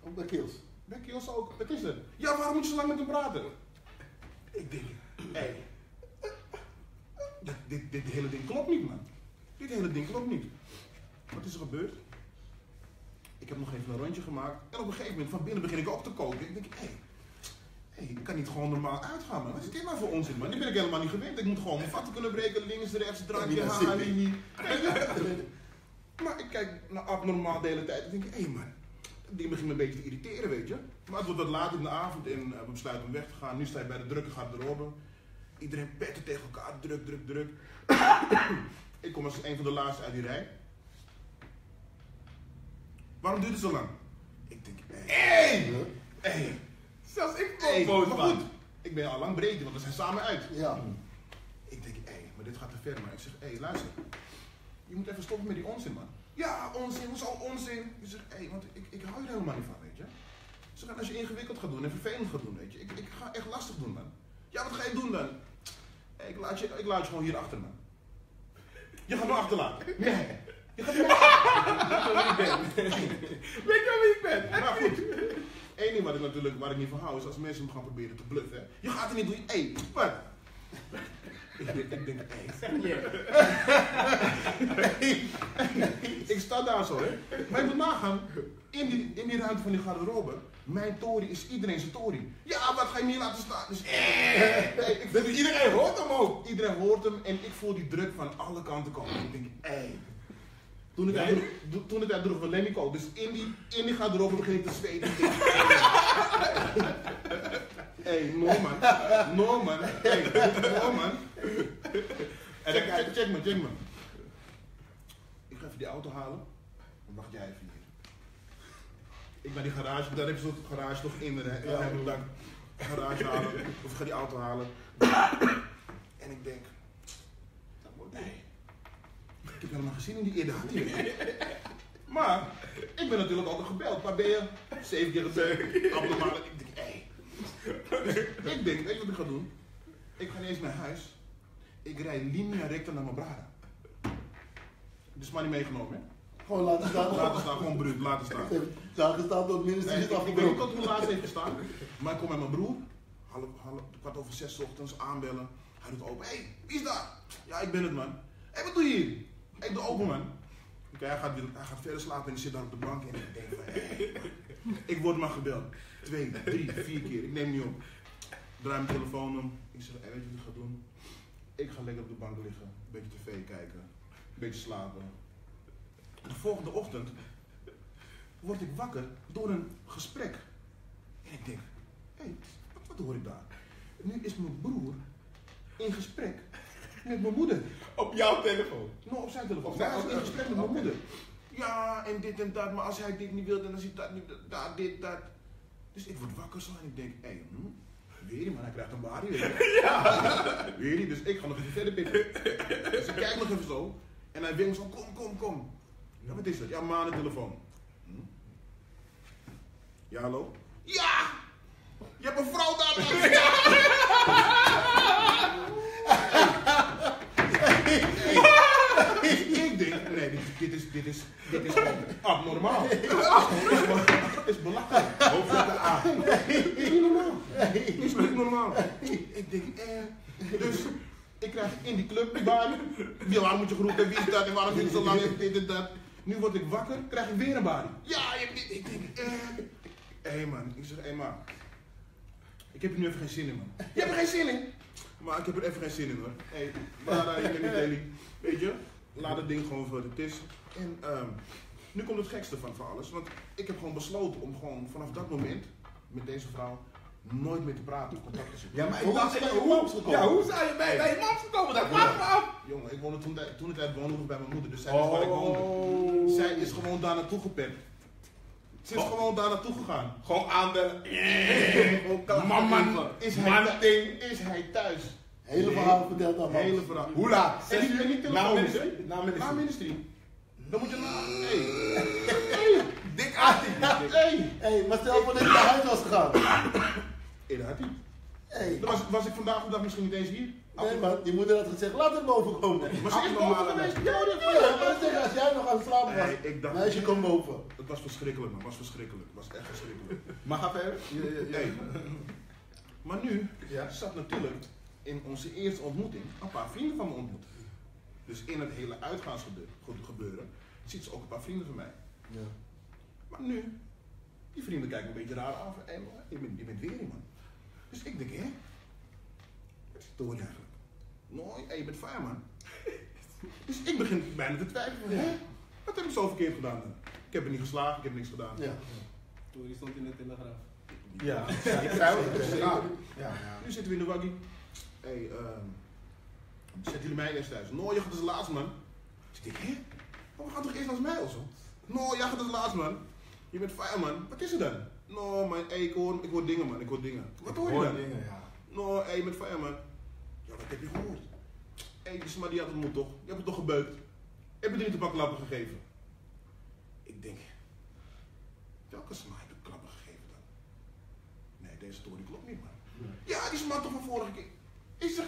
Ook bij Kills. Bij Kios ook, wat is er? Ja, waarom moet je zo lang met hem praten? Ik denk, hé, dit, dit, dit hele ding klopt niet, man. Dit hele ding klopt niet. Wat is er gebeurd? Ik heb nog even een rondje gemaakt. En op een gegeven moment, van binnen begin ik ook te koken. Ik denk, hé, hey, ik kan niet gewoon normaal uitgaan, man. Wat is dit nou voor onzin, man? Dit ben ik helemaal niet gewend. Ik moet gewoon mijn vatten kunnen breken, links, rechts, drankje, haha. Maar ik kijk naar abnormaal de hele tijd en denk, hé, man. Dat ding begint me een beetje te irriteren, weet je. Maar het wordt wat laat in de avond en eh, we besluiten om weg te gaan. Nu sta je bij de drukke garderobe. Iedereen petten tegen elkaar, druk, druk, druk. (coughs) ik kom als een van de laatste uit die rij. Waarom duurt het zo lang? Ik denk, hé, Hey! hé, Zelfs ik boos maar goed. Ik ben al lang breed, want we zijn samen uit. Ja. Ik denk, hé, maar dit gaat te ver, maar ik zeg, hé, luister. Je moet even stoppen met die onzin, man. Ja, onzin, hoezo onzin? Ik zeg, hé, want ik, ik hou er helemaal niet van, weet je. Ik zeg, en als je ingewikkeld gaat doen en vervelend gaat doen, weet je. Ik, ik ga echt lastig doen, man. Ja, wat ga je doen dan? Hé, ik, laat je, ik laat je gewoon hier achter, man. Je gaat me achterlaten. Nee. Je gaat me achterlaten. Weet je (laughs) wie ik ben? Maar goed. Eén ding wat ik natuurlijk, waar ik niet van hou, is als mensen me gaan proberen te bluffen. Hè. Je gaat er niet doen. Hé, wat? (laughs) Ik denk, ik denk, (laughs) ik sta daar zo, hè. Maar je moet nagaan, in die, in die ruimte van die garderobe, mijn tori is iedereen zijn tori. Ja, wat ga je me hier laten staan? Dus, hey, ik, Dus iedereen hoort hem ook. iedereen hoort hem en ik voel die druk van alle kanten komen. Ik denk, hé. Toen ik, Nee. daar droeg, toen ik daar droeg van Lemmico, dus in die, in die garderobe begin ik te zweten. (laughs) Hey, Norman. Norman. Hey, Norman. En Check, dan check, check me, check me. Ik ga even die auto halen. Dan wacht jij even hier. Ik ben die garage, daar heb je zo'n garage toch in. Hè? Ja. Dan heb ik daar garage halen. Of ik ga die auto halen. En ik denk, nee. Ik heb helemaal gezien in die eerder had. Maar, ik ben natuurlijk ook al gebeld. Maar ben je zeven keer gebeld? Abnormaal. Ik denk, hé. Ik denk, weet je wat ik ga doen? Ik ga ineens naar huis. Ik rijd linea recta naar mijn brada. Dus maar niet meegenomen, hè? Gewoon laten staan. Laten staan, gewoon bruut, laten staan. Daar gestaan door het ministerie Nee, ik, weet niet tot hoe laat ze heeft gestaan. Maar ik kom met mijn broer. Half, half, kwart over zes 's ochtends aanbellen. Hij doet open. Hé, hey, wie is daar? Ja, ik ben het, man. Hé, hey, wat doe je hier? Ik doe open, man. Oké, hij, gaat, gaat verder slapen en ik zit daar op de bank en ik denk van. Ik word maar gebeld. Twee, drie, vier keer. Ik neem niet op. Draai mijn telefoon om. Ik zeg, hey, weet je wat ik ga doen? Ik ga lekker op de bank liggen, een beetje tv kijken, een beetje slapen. De volgende ochtend word ik wakker door een gesprek. En ik denk, hé, wat hoor ik daar? Nu is mijn broer in gesprek met mijn moeder. Op jouw telefoon. Nou, op zijn telefoon. Op zijn- Hij is in gesprek met mijn moeder. Ja, en dit en dat, maar als hij dit niet wil, dan is hij dat niet, dat, dit, dat. Dus ik word wakker zo en ik denk, hé, hey, hm, weer die man, hij krijgt een barie weer. (laughs) Ja. Weer die, dus ik ga nog even verder pikken. Dus ik kijk nog even zo en hij winkt zo, kom, kom, kom. Ja, wat is dat? Ja, maan telefoon. Hm? Ja, hallo? Ja! Je hebt een vrouw daar, man! (laughs) (laughs) ik denk, nee, dit, dit, is, dit, is, dit is abnormaal. Dit is, belachelijk. Hoofdletter A. Dit is niet normaal. Dit is niet normaal. Ik denk, eh. Dus ik krijg in die club die baan. Wie waarom moet je groepen? Wie is dat? En waarom duurt het zo lang? En dit en dat. Nu word ik wakker, krijg ik weer een barie. Ja, je hebt dit. Ik denk, eh. Hé hey man, ik zeg, hé hey man. Ik heb er nu even geen zin in man. Je hebt er geen zin in? Maar ik heb er even geen zin in hoor. Hé, hey, ik ben niet. Weet je, laat het ding gewoon voor wat het is. En ehm, nu komt het gekste van, van alles. Want ik heb gewoon besloten om gewoon vanaf dat moment met deze vrouw nooit meer te praten of contact te zoeken. Ja, maar ik Hoe dacht, is bij je hoe, moms gekomen? ja, hoe zou je bij, bij je mams gekomen? Dat vraag me af. Jongen, ik woonde toen, toen het tijd woonde bij mijn moeder, dus zij wist waar ik woonde. Oh. Zij is gewoon daar naartoe gepept. Ze is Oh. gewoon daar naartoe gegaan. Gewoon aanbellen. Mama, is hij, Man thu- ding. is hij thuis? Hele Nee. verhaal verteld dan, man. Hele verhaal. Hoe laat? En niet, en niet Na telefonisch, hè? Na Na ministerie. ministerie. Dan moet je na. (laughs) Hey. Dik 18. Hey. Hé, maar stel voor dat je naar huis was gegaan. Hey, had hij. Hé, Dan was, was ik vandaag de dag misschien niet eens hier. nee man, die moeder had gezegd, laat het boven komen. Maar ze is boven geweest. mensen. Ja, dat Ja, maar zeg, als jij nog aan het slapen was, Nee, ik dacht- meisje kom boven. Het was verschrikkelijk, man. Het was verschrikkelijk. Het was echt verschrikkelijk. Maar ga verder. Hey. (laughs) Maar nu Ja. zat natuurlijk in onze eerste ontmoeting een paar vrienden van me ontmoet. Dus in het hele uitgaansgebeuren ziet ze ook een paar vrienden van mij. Ja. Maar nu, die vrienden kijken me een beetje raar aan. van, Hé man, je bent, je bent weer iemand. Dus ik denk, hè? Wat is het door eigenlijk? Mooi, hé, je bent fireman. (laughs) dus ik begin bijna te twijfelen. Hè? Wat heb ik zo verkeerd gedaan dan? Ik heb er niet geslagen, ik heb niks gedaan. Ja. Toen die stond in de telegraaf. Ja. (laughs) Ja, ja. ja. Nu zitten we in de waggie. Hé, hey, ehm, zetten jullie mij eerst thuis? No, je gaat als laatst, man. Dus ik denk, hè? Maar we gaan toch eerst als mij of zo? No, jij gaat als laatst, man. Je bent fireman. Wat is er dan? No, man, hey, ik, hoor, ik hoor dingen, man. Ik hoor dingen. Wat hoor je dan? dingen, ja. No, hé, je bent fireman. Ja, wat heb je gehoord? Hé, die sma die had het moet toch? Je hebt het toch gebeukt? Heb je er niet de baklappen gegeven? Ik denk, welke sma heb ik klappen gegeven dan? Nee, deze story klopt niet, man. Ja, die sma toch van vorige keer. Ik zeg,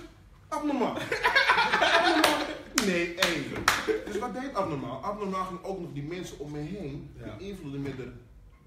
abnormaal. (laughs) abnormaal. Nee, hé. Dus wat deed abnormaal? Abnormaal ging ook nog die mensen om me heen Ja. beïnvloeden met de,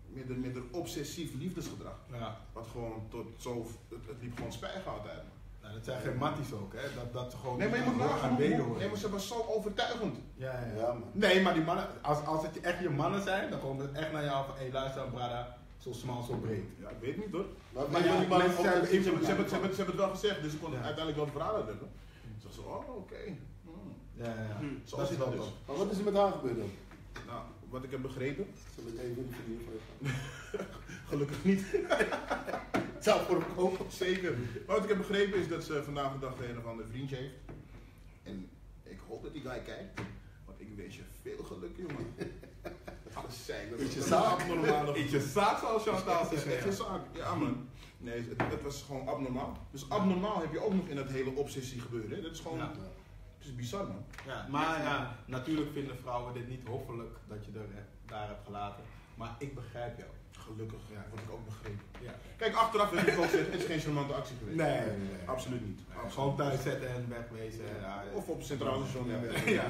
met de, met de obsessief liefdesgedrag. Ja. Wat gewoon tot zo, het, het liep gewoon spijgaat uit. Nou, dat zijn geen matties ook, hè? Dat, dat ze gewoon Nee, maar je moet nagaan wederhoren. nee, maar ze was zo overtuigend. Ja, ja, ja. Nee, maar die mannen, als, als het echt je mannen zijn, dan komen het echt naar jou van, hé luister Brada, zo smal, zo breed. Ja, ik weet niet hoor. Maar, Maar ja, heeft Ze hebben, ze, hebben, ze, hebben, ze hebben het wel gezegd, dus ik kon Ja. uiteindelijk wel het verhaal uitleggen. Ik zeg zo, oh oké. Hmm. Ja, ja, ja. Hm. Zo Dat zit is wel het dus. Maar wat is er met haar gebeurd dan? Nou, wat ik heb begrepen, Zal ik even verdienen voor je gaan? gelukkig niet. Het zou voor hem komen. Zeker. Maar wat ik heb begrepen is dat ze vandaag de dag een of ander vriendje heeft. En ik hoop dat die guy kijkt. Want ik wens je veel geluk, jongen. Alles. Dat Is je dat zaak? abnormaal. Zaak, zoals Chantal echt geen zaak. Ja, man. Nee, het, het was gewoon abnormaal. Dus abnormaal heb je ook nog in dat hele obsessie gebeuren. hè. Dat is gewoon, Ja. het is bizar, man. Ja, maar ja, natuurlijk vinden vrouwen dit niet hoffelijk dat je er eh, daar hebt gelaten. Maar ik begrijp jou. Gelukkig, Ja. word ik ook begrepen. Ja. Kijk, achteraf heb ik ook gezegd, het is geen charmante actie geweest. Nee, nee, nee. Absoluut niet. Nee, Absoluut. Gewoon thuis zetten en wegwezen. Ja, Of op het centraal station weg. Ja,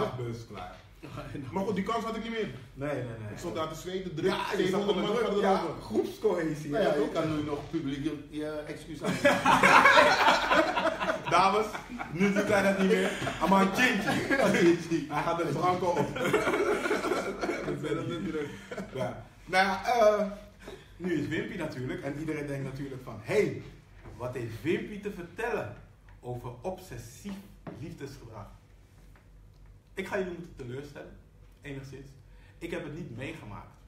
nachtbus, klaar. (laughs) Maar goed, die kans had ik niet meer. Nee, nee, nee. Ik stond daar te zweten, druk, Ja, je zat 700 onder man gaat Ja, erover. groepscohesie. Nou ja, je toch? kan nu nog publiek je, je excuus aan. (laughs) Dames, nu doet hij dat niet meer. Allemaal een chintje. Hij gaat er drank op. Ik (laughs) ben dat niet druk. Ja. Nou ja, eh, nu is Wimpy natuurlijk. En iedereen denkt natuurlijk van, hé, hey, Wat heeft Wimpy te vertellen over obsessief liefdesgedrag? Ik ga jullie moeten teleurstellen, enigszins. Ik heb het niet meegemaakt.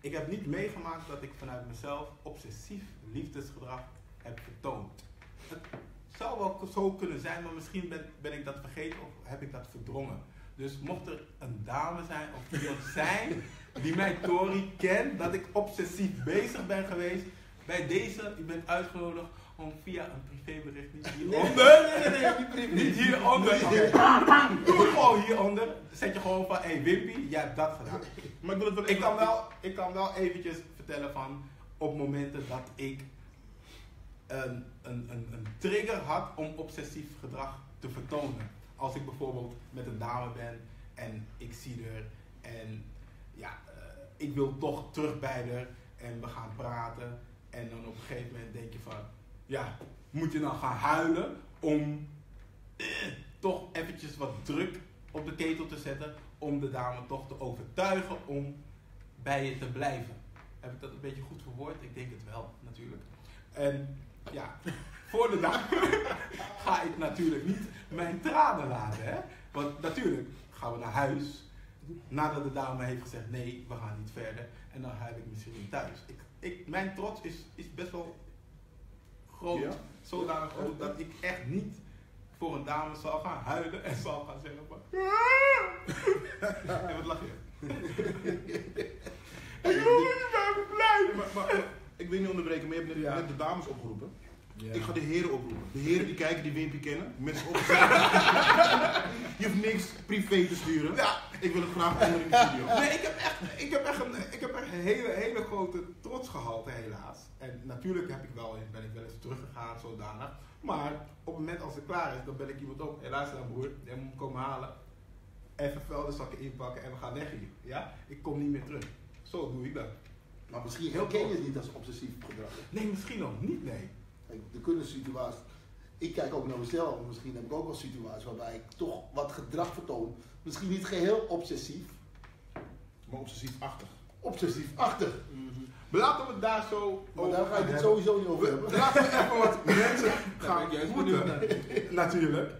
Ik heb niet meegemaakt dat ik vanuit mezelf obsessief liefdesgedrag heb vertoond. Het zou wel zo kunnen zijn, maar misschien ben, ben ik dat vergeten of heb ik dat verdrongen. Dus mocht er een dame zijn of iemand (laughs) zijn die mij Tori kent, dat ik obsessief bezig ben geweest, bij deze, u bent uitgenodigd om via een privébericht niet hieronder, Nee, nee, nee, niet privé. niet hieronder, doe gewoon hieronder, zet je gewoon van, hé hey, Wimpy, jij hebt dat gedaan. Maar ik wil het wel Ik kan wel, ik kan wel eventjes vertellen van op momenten dat ik een, een, een, een trigger had om obsessief gedrag te vertonen. Als ik bijvoorbeeld met een dame ben en ik zie haar en ja, eh, ik wil toch terug bij haar en we gaan praten. En dan op een gegeven moment denk je van, ja, moet je dan gaan huilen om eh, toch eventjes wat druk op de ketel te zetten om de dame toch te overtuigen om bij je te blijven. Heb ik dat een beetje goed verwoord? Ik denk het wel, natuurlijk. En ja, (laughs) voor de dame (laughs) ga ik natuurlijk niet mijn tranen laten. Hè? Want natuurlijk gaan we naar huis nadat de dame heeft gezegd nee, we gaan niet verder. En dan huil ik misschien thuis. Ik, ik, mijn trots is, is best wel groot. Ja? Zodanig groot dat ik echt niet voor een dame zal gaan huilen en zal gaan zeggen van... En (laughs) wat lach je? (laughs) ik wil niet bij me blijven. Maar, maar, maar, ik wil niet onderbreken, maar je hebt net, Ja. net de dames opgeroepen. Ja. Ik ga de heren oproepen. De heren die kijken, die Wimpy kennen. Mensen op. (laughs) je hoeft niks privé te sturen. Ja. Ik wil het graag onder in de studio. Nee, ik heb echt, ik heb echt, een, ik heb echt een hele, hele grote trots gehad, helaas. En natuurlijk heb ik wel, ben ik wel eens teruggegaan, zodanig. Maar op het moment als het klaar is, dan ben ik iemand ook. Helaas dan broer, jij moet me komen halen. Even vuilniszakken inpakken en we gaan weg hier. Ja? Ik kom niet meer terug. Zo doe ik dat. Maar misschien herken je het niet als obsessief gedrag. Nee, misschien nog niet, nee. Kijk, er kunnen situaties. Ik kijk ook naar mezelf, misschien heb ik ook wel situaties waarbij ik toch wat gedrag vertoon. Misschien niet geheel obsessief, Maar obsessief-achtig. obsessief-achtig. Maar laten we het daar zo over daar ga gaan het sowieso niet over hebben. Laten we even wat (laughs) mensen gaan ik naar. (laughs) Natuurlijk.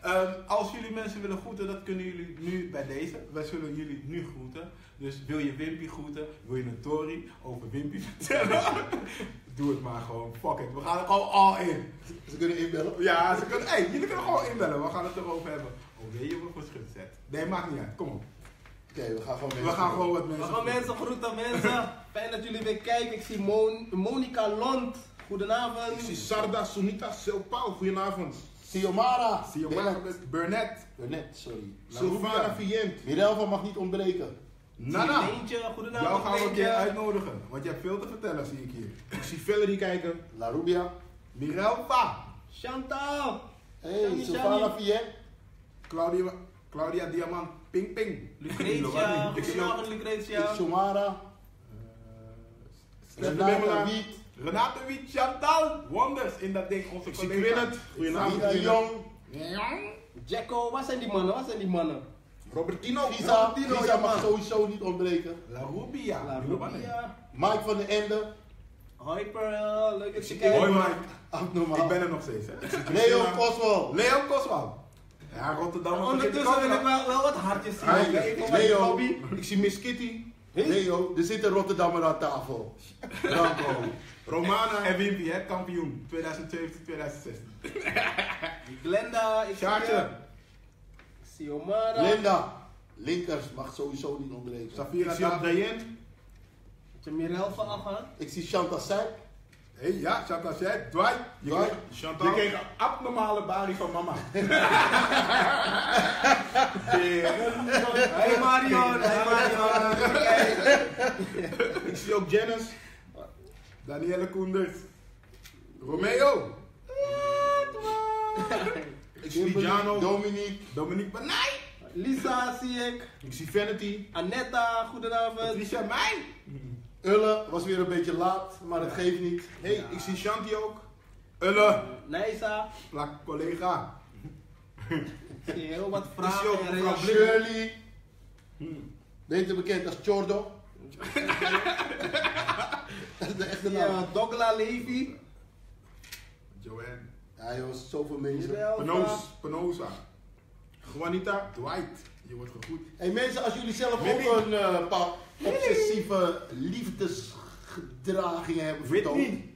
Ehm, als jullie mensen willen groeten, dat kunnen jullie nu bij deze. Wij zullen jullie nu groeten. Dus wil je Wimpy groeten, wil je een Tory over Wimpy vertellen? (laughs) Doe het maar gewoon. Fuck it. We gaan er gewoon all in. Ze kunnen inbellen. Ja, ze kunnen, hey, jullie kunnen gewoon inbellen. We gaan het erover hebben. Oh, weet je wat voor schut zet? Nee, maakt niet uit. Kom op. Oké, we gaan gewoon We gaan gewoon wat We mensen gaan groeten. mensen groeten, mensen. (laughs) Fijn dat jullie weer kijken. Ik zie Mon Monica Lond. Goedenavond. Ik zie Sarda Sunita Silpau. Goedenavond. Siomara. Maar, Burnett. Burnett, sorry. Sylvana Vient. Mirelva mag niet ontbreken. Nana. Leentje, goedenavond. Jou gaan we een keer uitnodigen. Want je hebt veel te vertellen, zie ik hier. Ik zie Valerie kijken. La Rubia. Mirelpa. Chantal. Hey, Shani. Vien. Claudia, Claudia Diamant, ping ping. Lucretia. Goedenavond, Lucretia. Renata Bemmela. Wiet. Renate Wiet, Chantal, Wonders in dat ding, onze Ik zie collega. Quinnet. Goedenavond. Jong. Jacko, waar zijn die mannen? Waar zijn die mannen? Robertino. Lisa, Tino, Lisa ja, mag sowieso niet ontbreken. La Rubia. La. Rubia. Mike van den Ende. Hoi Pearl, leuk dat je zie- kijkt. Hoi Mike, Abnormaal. ik ben er nog steeds hè. Leo Koswal. Leo Koswald. Ja, Rotterdam. Ondertussen wil ik wel, wel wat hartjes zien. Hey, Leo. Ik zie Miss Kitty. Leo, er zit een Rotterdammer aan tafel. Branko. Romana. (laughs) En Wimpy, hè, kampioen 2017, 2016. Glenda, Sjaartje. Siomara. Linda. Linkers mag sowieso niet ontbreken. Ik Safira zie ook David. Diane. Heb je Mirel van afgaan? Ik zie Chantal Sijk. Hey, ja, Chantal Shet, Dwight. Je Dwight. kreeg- Chantal. Je kreeg een abnormale bari van mama. (laughs) Hey Marion, hey Marion. Ik zie ook Janice. Danielle Koenders. Romeo. Ik zie Ligiano. Dominique. Dominique Banai. Lisa zie ik. Ik zie Vanity. Annetta, goedenavond. Patricia Meij. Ulle was weer een beetje laat, maar dat geeft niet. Hey, ik zie Shanti ook. Ulle. Nijsa, Plak collega. zie je heel wat zie (laughs) vragen ook en mevrouw reacties. Shirley. Beter bekend als Chordo. (laughs) dat is de echte naam. Ja, Dogla Levy. Joanne, Ja joh, zoveel mensen. Penosa, Penosa, Juanita, Dwight, je wordt gegroet. Hey mensen, als jullie zelf Whitney. ook een eh, paar obsessieve liefdesgedragingen hebben vertoond, Whitney,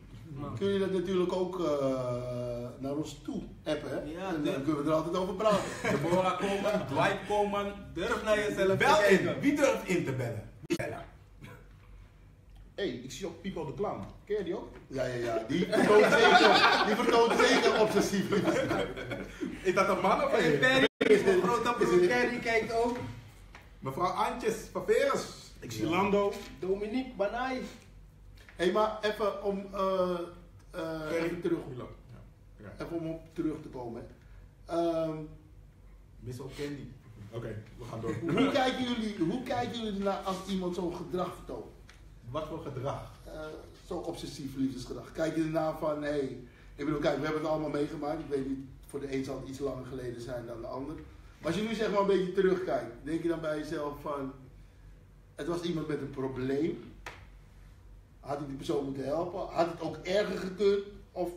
kun je dat natuurlijk ook eh, naar ons toe appen. Hè? Ja, en dit- dan kunnen we er altijd over praten. (laughs) Deborah Coleman, Dwight Coleman. Durf naar jezelf Bel te in. Wie durft in te bellen? Bellen? Hé, hey, ik zie ook Pipo de Clown. Ken je die ook? Ja, ja, ja. Die vertoont zeker, die vertoont zeker obsessief liefde. Is dat een man of Hey, een? Perry, grote broer Kerry kijkt ook. Mevrouw Antjes, Paveres. Ik zie Lando. Dominique Banai. Hé, maar even om, eh, eh, even, terug, Ja. Ja. even om op terug te komen. hè. Ehm, Miss O'Candy. Oké, we gaan door. hoe, kijken jullie, hoe kijken jullie ernaar als iemand zo'n gedrag vertoont? Wat voor gedrag? Eh, zo'n obsessief liefdesgedrag. Kijk je ernaar van, hé, hey, ik bedoel, kijk, we hebben het allemaal meegemaakt. Ik weet niet, voor de een zal het iets langer geleden zijn dan de ander. Maar als je nu zeg maar een beetje terugkijkt, denk je dan bij jezelf van, het was iemand met een probleem. Had ik die persoon moeten helpen? Had het ook erger gekund? Of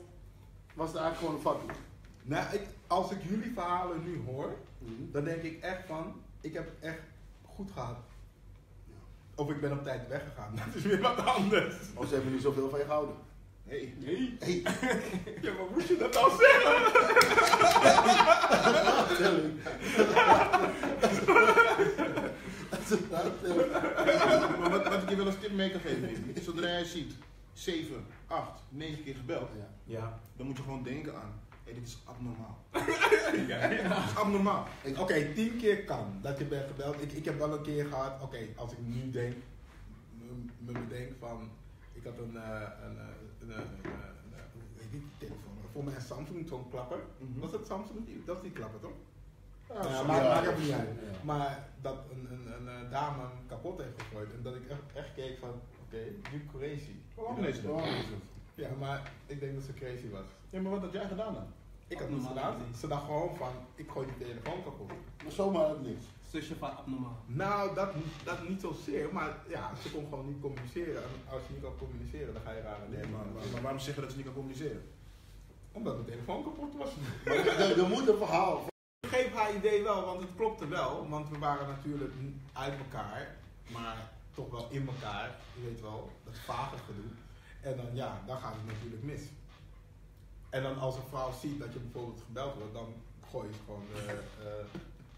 was het eigenlijk gewoon een fakkel? Nou, ik, als ik jullie verhalen nu hoor, dan denk ik echt van, ik heb het echt goed gehad. Of ik ben op tijd weggegaan, (laughs) dat is weer wat anders. Of ze hebben niet zoveel van je gehouden? Hey. Nee. Hey, (laughs) Ja, maar moest je dat nou zeggen? Dat is een maar wat, wat ik je wel als tip mee kan geven, is, zodra jij ziet 7, 8, 9 keer gebeld, Ja. Ja. dan moet je gewoon denken aan, hé, dit is abnormaal. Dit is abnormaal. Oké, tien keer kan dat je bent gebeld. Ik, ik heb wel een keer gehad, oké, als ik nu denk, me, me bedenk van, ik had een, eh, een, eh, een, een, een, een, een- hoe heet die telefoon? Voor mij een Samsung, zo'n klapper. Mhm. Was het Samsung? Die- Dat is die klapper toch? Ja, maakt ja, niet ja, uit. Maar dat een, een, een, eh, dame hem kapot heeft gegooid en dat ik echt, echt keek van, oké, nu crazy. Hoe lang is het? Ja, maar ik denk dat ze crazy was. Ja, maar wat had jij gedaan dan? Ik had niets gedaan. Ze dacht gewoon van, ik gooi die telefoon kapot. Maar zomaar het niks. Zusje van abnormaal. Nou, dat, dat niet zozeer, maar ja, ze kon gewoon niet communiceren. En als je niet kan communiceren, dan ga je rare dingen maar, maar, maar waarom zeggen dat ze niet kan communiceren? Omdat mijn telefoon kapot was. (laughs) Maar er, moet een verhaal. Ik geef haar idee wel, want het klopte wel. Want we waren natuurlijk uit elkaar, maar toch wel in elkaar. Je weet wel, dat vage gedoe. En dan ja, dan gaat het natuurlijk mis. En dan als een vrouw ziet dat je bijvoorbeeld gebeld wordt, dan gooi je gewoon eh, eh,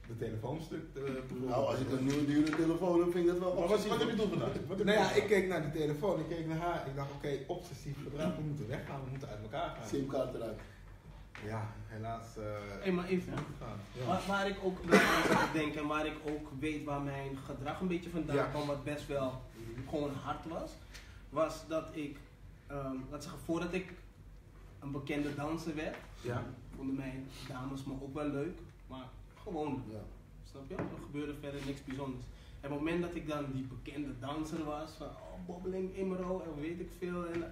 de telefoonstuk. eh. Nou, als ik een nieuwe dure telefoon heb, vind ik dat wel Maar wat, obsessief. wat heb je toen gedaan? Nou ja, ik keek naar die telefoon, ik keek naar haar. Ik dacht, oké, obsessief gedrag, we moeten weggaan, we moeten uit elkaar gaan. Simkaart eruit. Ja, helaas. eh Hé, maar even. Ja. Waar, waar ik ook aan denken en waar ik ook weet waar mijn gedrag een beetje vandaan Ja. kwam, wat best wel gewoon hard was, was dat ik, ehm laat zeggen, voordat ik een bekende danser werd, ja. vonden mijn dames me ook wel leuk, maar gewoon, Ja. snap je? Er gebeurde verder niks bijzonders. En op het moment dat ik dan die bekende danser was, van oh, bobbeling, Imro en weet ik veel, en,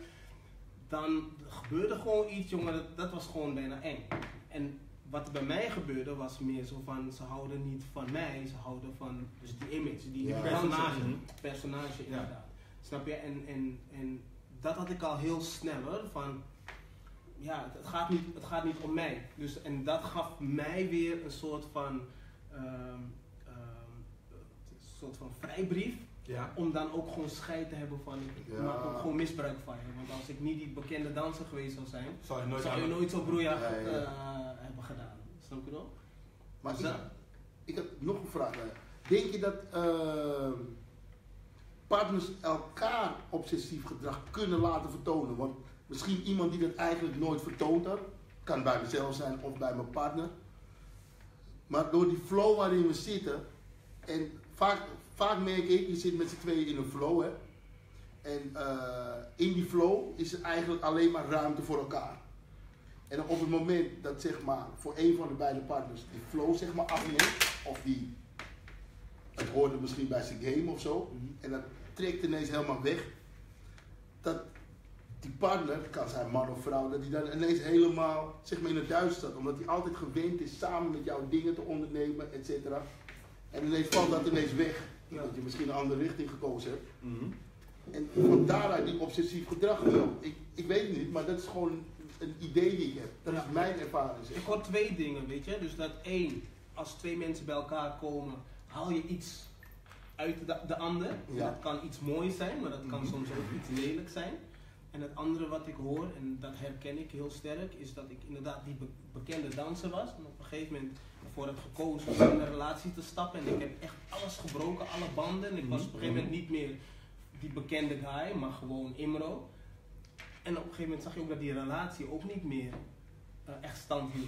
dan gebeurde gewoon iets, jongen, dat, dat was gewoon bijna eng. En wat er bij mij gebeurde was meer zo van, ze houden niet van mij, ze houden van dus die image, die Ja. Personage. personage Ja. inderdaad. Snap je? En, en, en dat had ik al heel snel hoor, van ja, het, het gaat niet, het gaat niet om mij. Dus, en dat gaf mij weer een soort van, een soort van vrijbrief. Ja. Om dan ook gewoon scheid te hebben van, ik Ja. maak ook gewoon misbruik van je. Want als ik niet die bekende danser geweest zou zijn, Zal je nooit zou je nooit zo Ja, ja. eh, hebben gedaan. Snap je wel? Maar Dus ik, dat- ik heb nog een vraag. hè. Denk je dat ehm, partners elkaar obsessief gedrag kunnen laten vertonen? Want misschien iemand die dat eigenlijk nooit vertoond had, kan bij mezelf zijn of bij mijn partner. Maar door die flow waarin we zitten, en vaak, vaak merk ik, je zit met z'n tweeën in een flow, hè. En eh, in die flow is er eigenlijk alleen maar ruimte voor elkaar. En op het moment dat zeg maar voor een van de beide partners die flow zeg maar afneemt, of die het hoorde misschien bij zijn game of zo, en dat trekt ineens helemaal weg, dat die partner, kan zijn man of vrouw, dat die dan ineens helemaal zeg maar in het duister staat, omdat hij altijd gewend is samen met jou dingen te ondernemen, et cetera. En ineens valt dat ineens weg, Ja. dat je misschien een andere richting gekozen hebt. Mhm. En van daaruit die obsessief gedrag. Ik, ik weet het niet, maar dat is gewoon een idee die ik heb. Dat Ja. is mijn ervaring. Ik hoor twee dingen, weet je. Dus dat één, als twee mensen bij elkaar komen, haal je iets uit de, de ander. Ja. Dat kan iets moois zijn, maar dat kan Mhm. soms ook iets lelijk zijn. En het andere wat ik hoor, en dat herken ik heel sterk, is dat ik inderdaad die be- bekende danser was. En op een gegeven moment ervoor heb gekozen om in een relatie te stappen. En ik heb echt alles gebroken, alle banden. En ik was op een gegeven moment niet meer die bekende guy, maar gewoon Imro. En op een gegeven moment zag je ook dat die relatie ook niet meer eh, echt stand hield.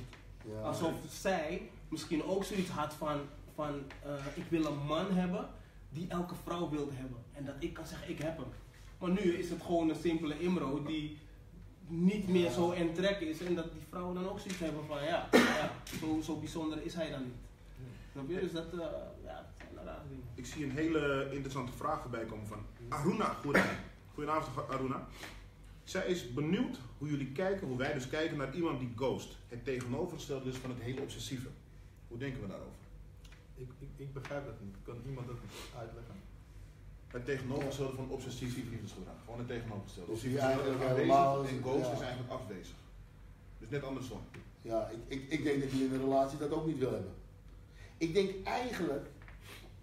Ja. Alsof zij misschien ook zoiets had van, van eh, ik wil een man hebben die elke vrouw wil hebben. En dat ik kan zeggen, ik heb hem. Maar nu is het gewoon een simpele Imro die niet meer zo in trek is. En dat die vrouwen dan ook zoiets hebben van, ja, ja zo, zo bijzonder is hij dan niet. Snap je? Dus dat, eh, ja, dat zijn rare dingen. Ik zie een hele interessante vraag voorbij komen van Aruna. Goedenavond, Goedenavond Aruna. Zij is benieuwd hoe jullie kijken, hoe wij dus kijken naar iemand die ghost. Het tegenovergestelde dus van het hele obsessieve. Hoe denken we daarover? Ik, ik, ik begrijp dat niet. Kan iemand dat uitleggen? Het tegenovergestelde van obsessief liefdesgedrag. Gewoon het tegenovergestelde. Dus die eigenlijk helemaal- en ghost ja. is eigenlijk afwezig. Dus net andersom. Ja, ik, ik, ik denk dat je in een relatie dat ook niet wil hebben. Ik denk eigenlijk,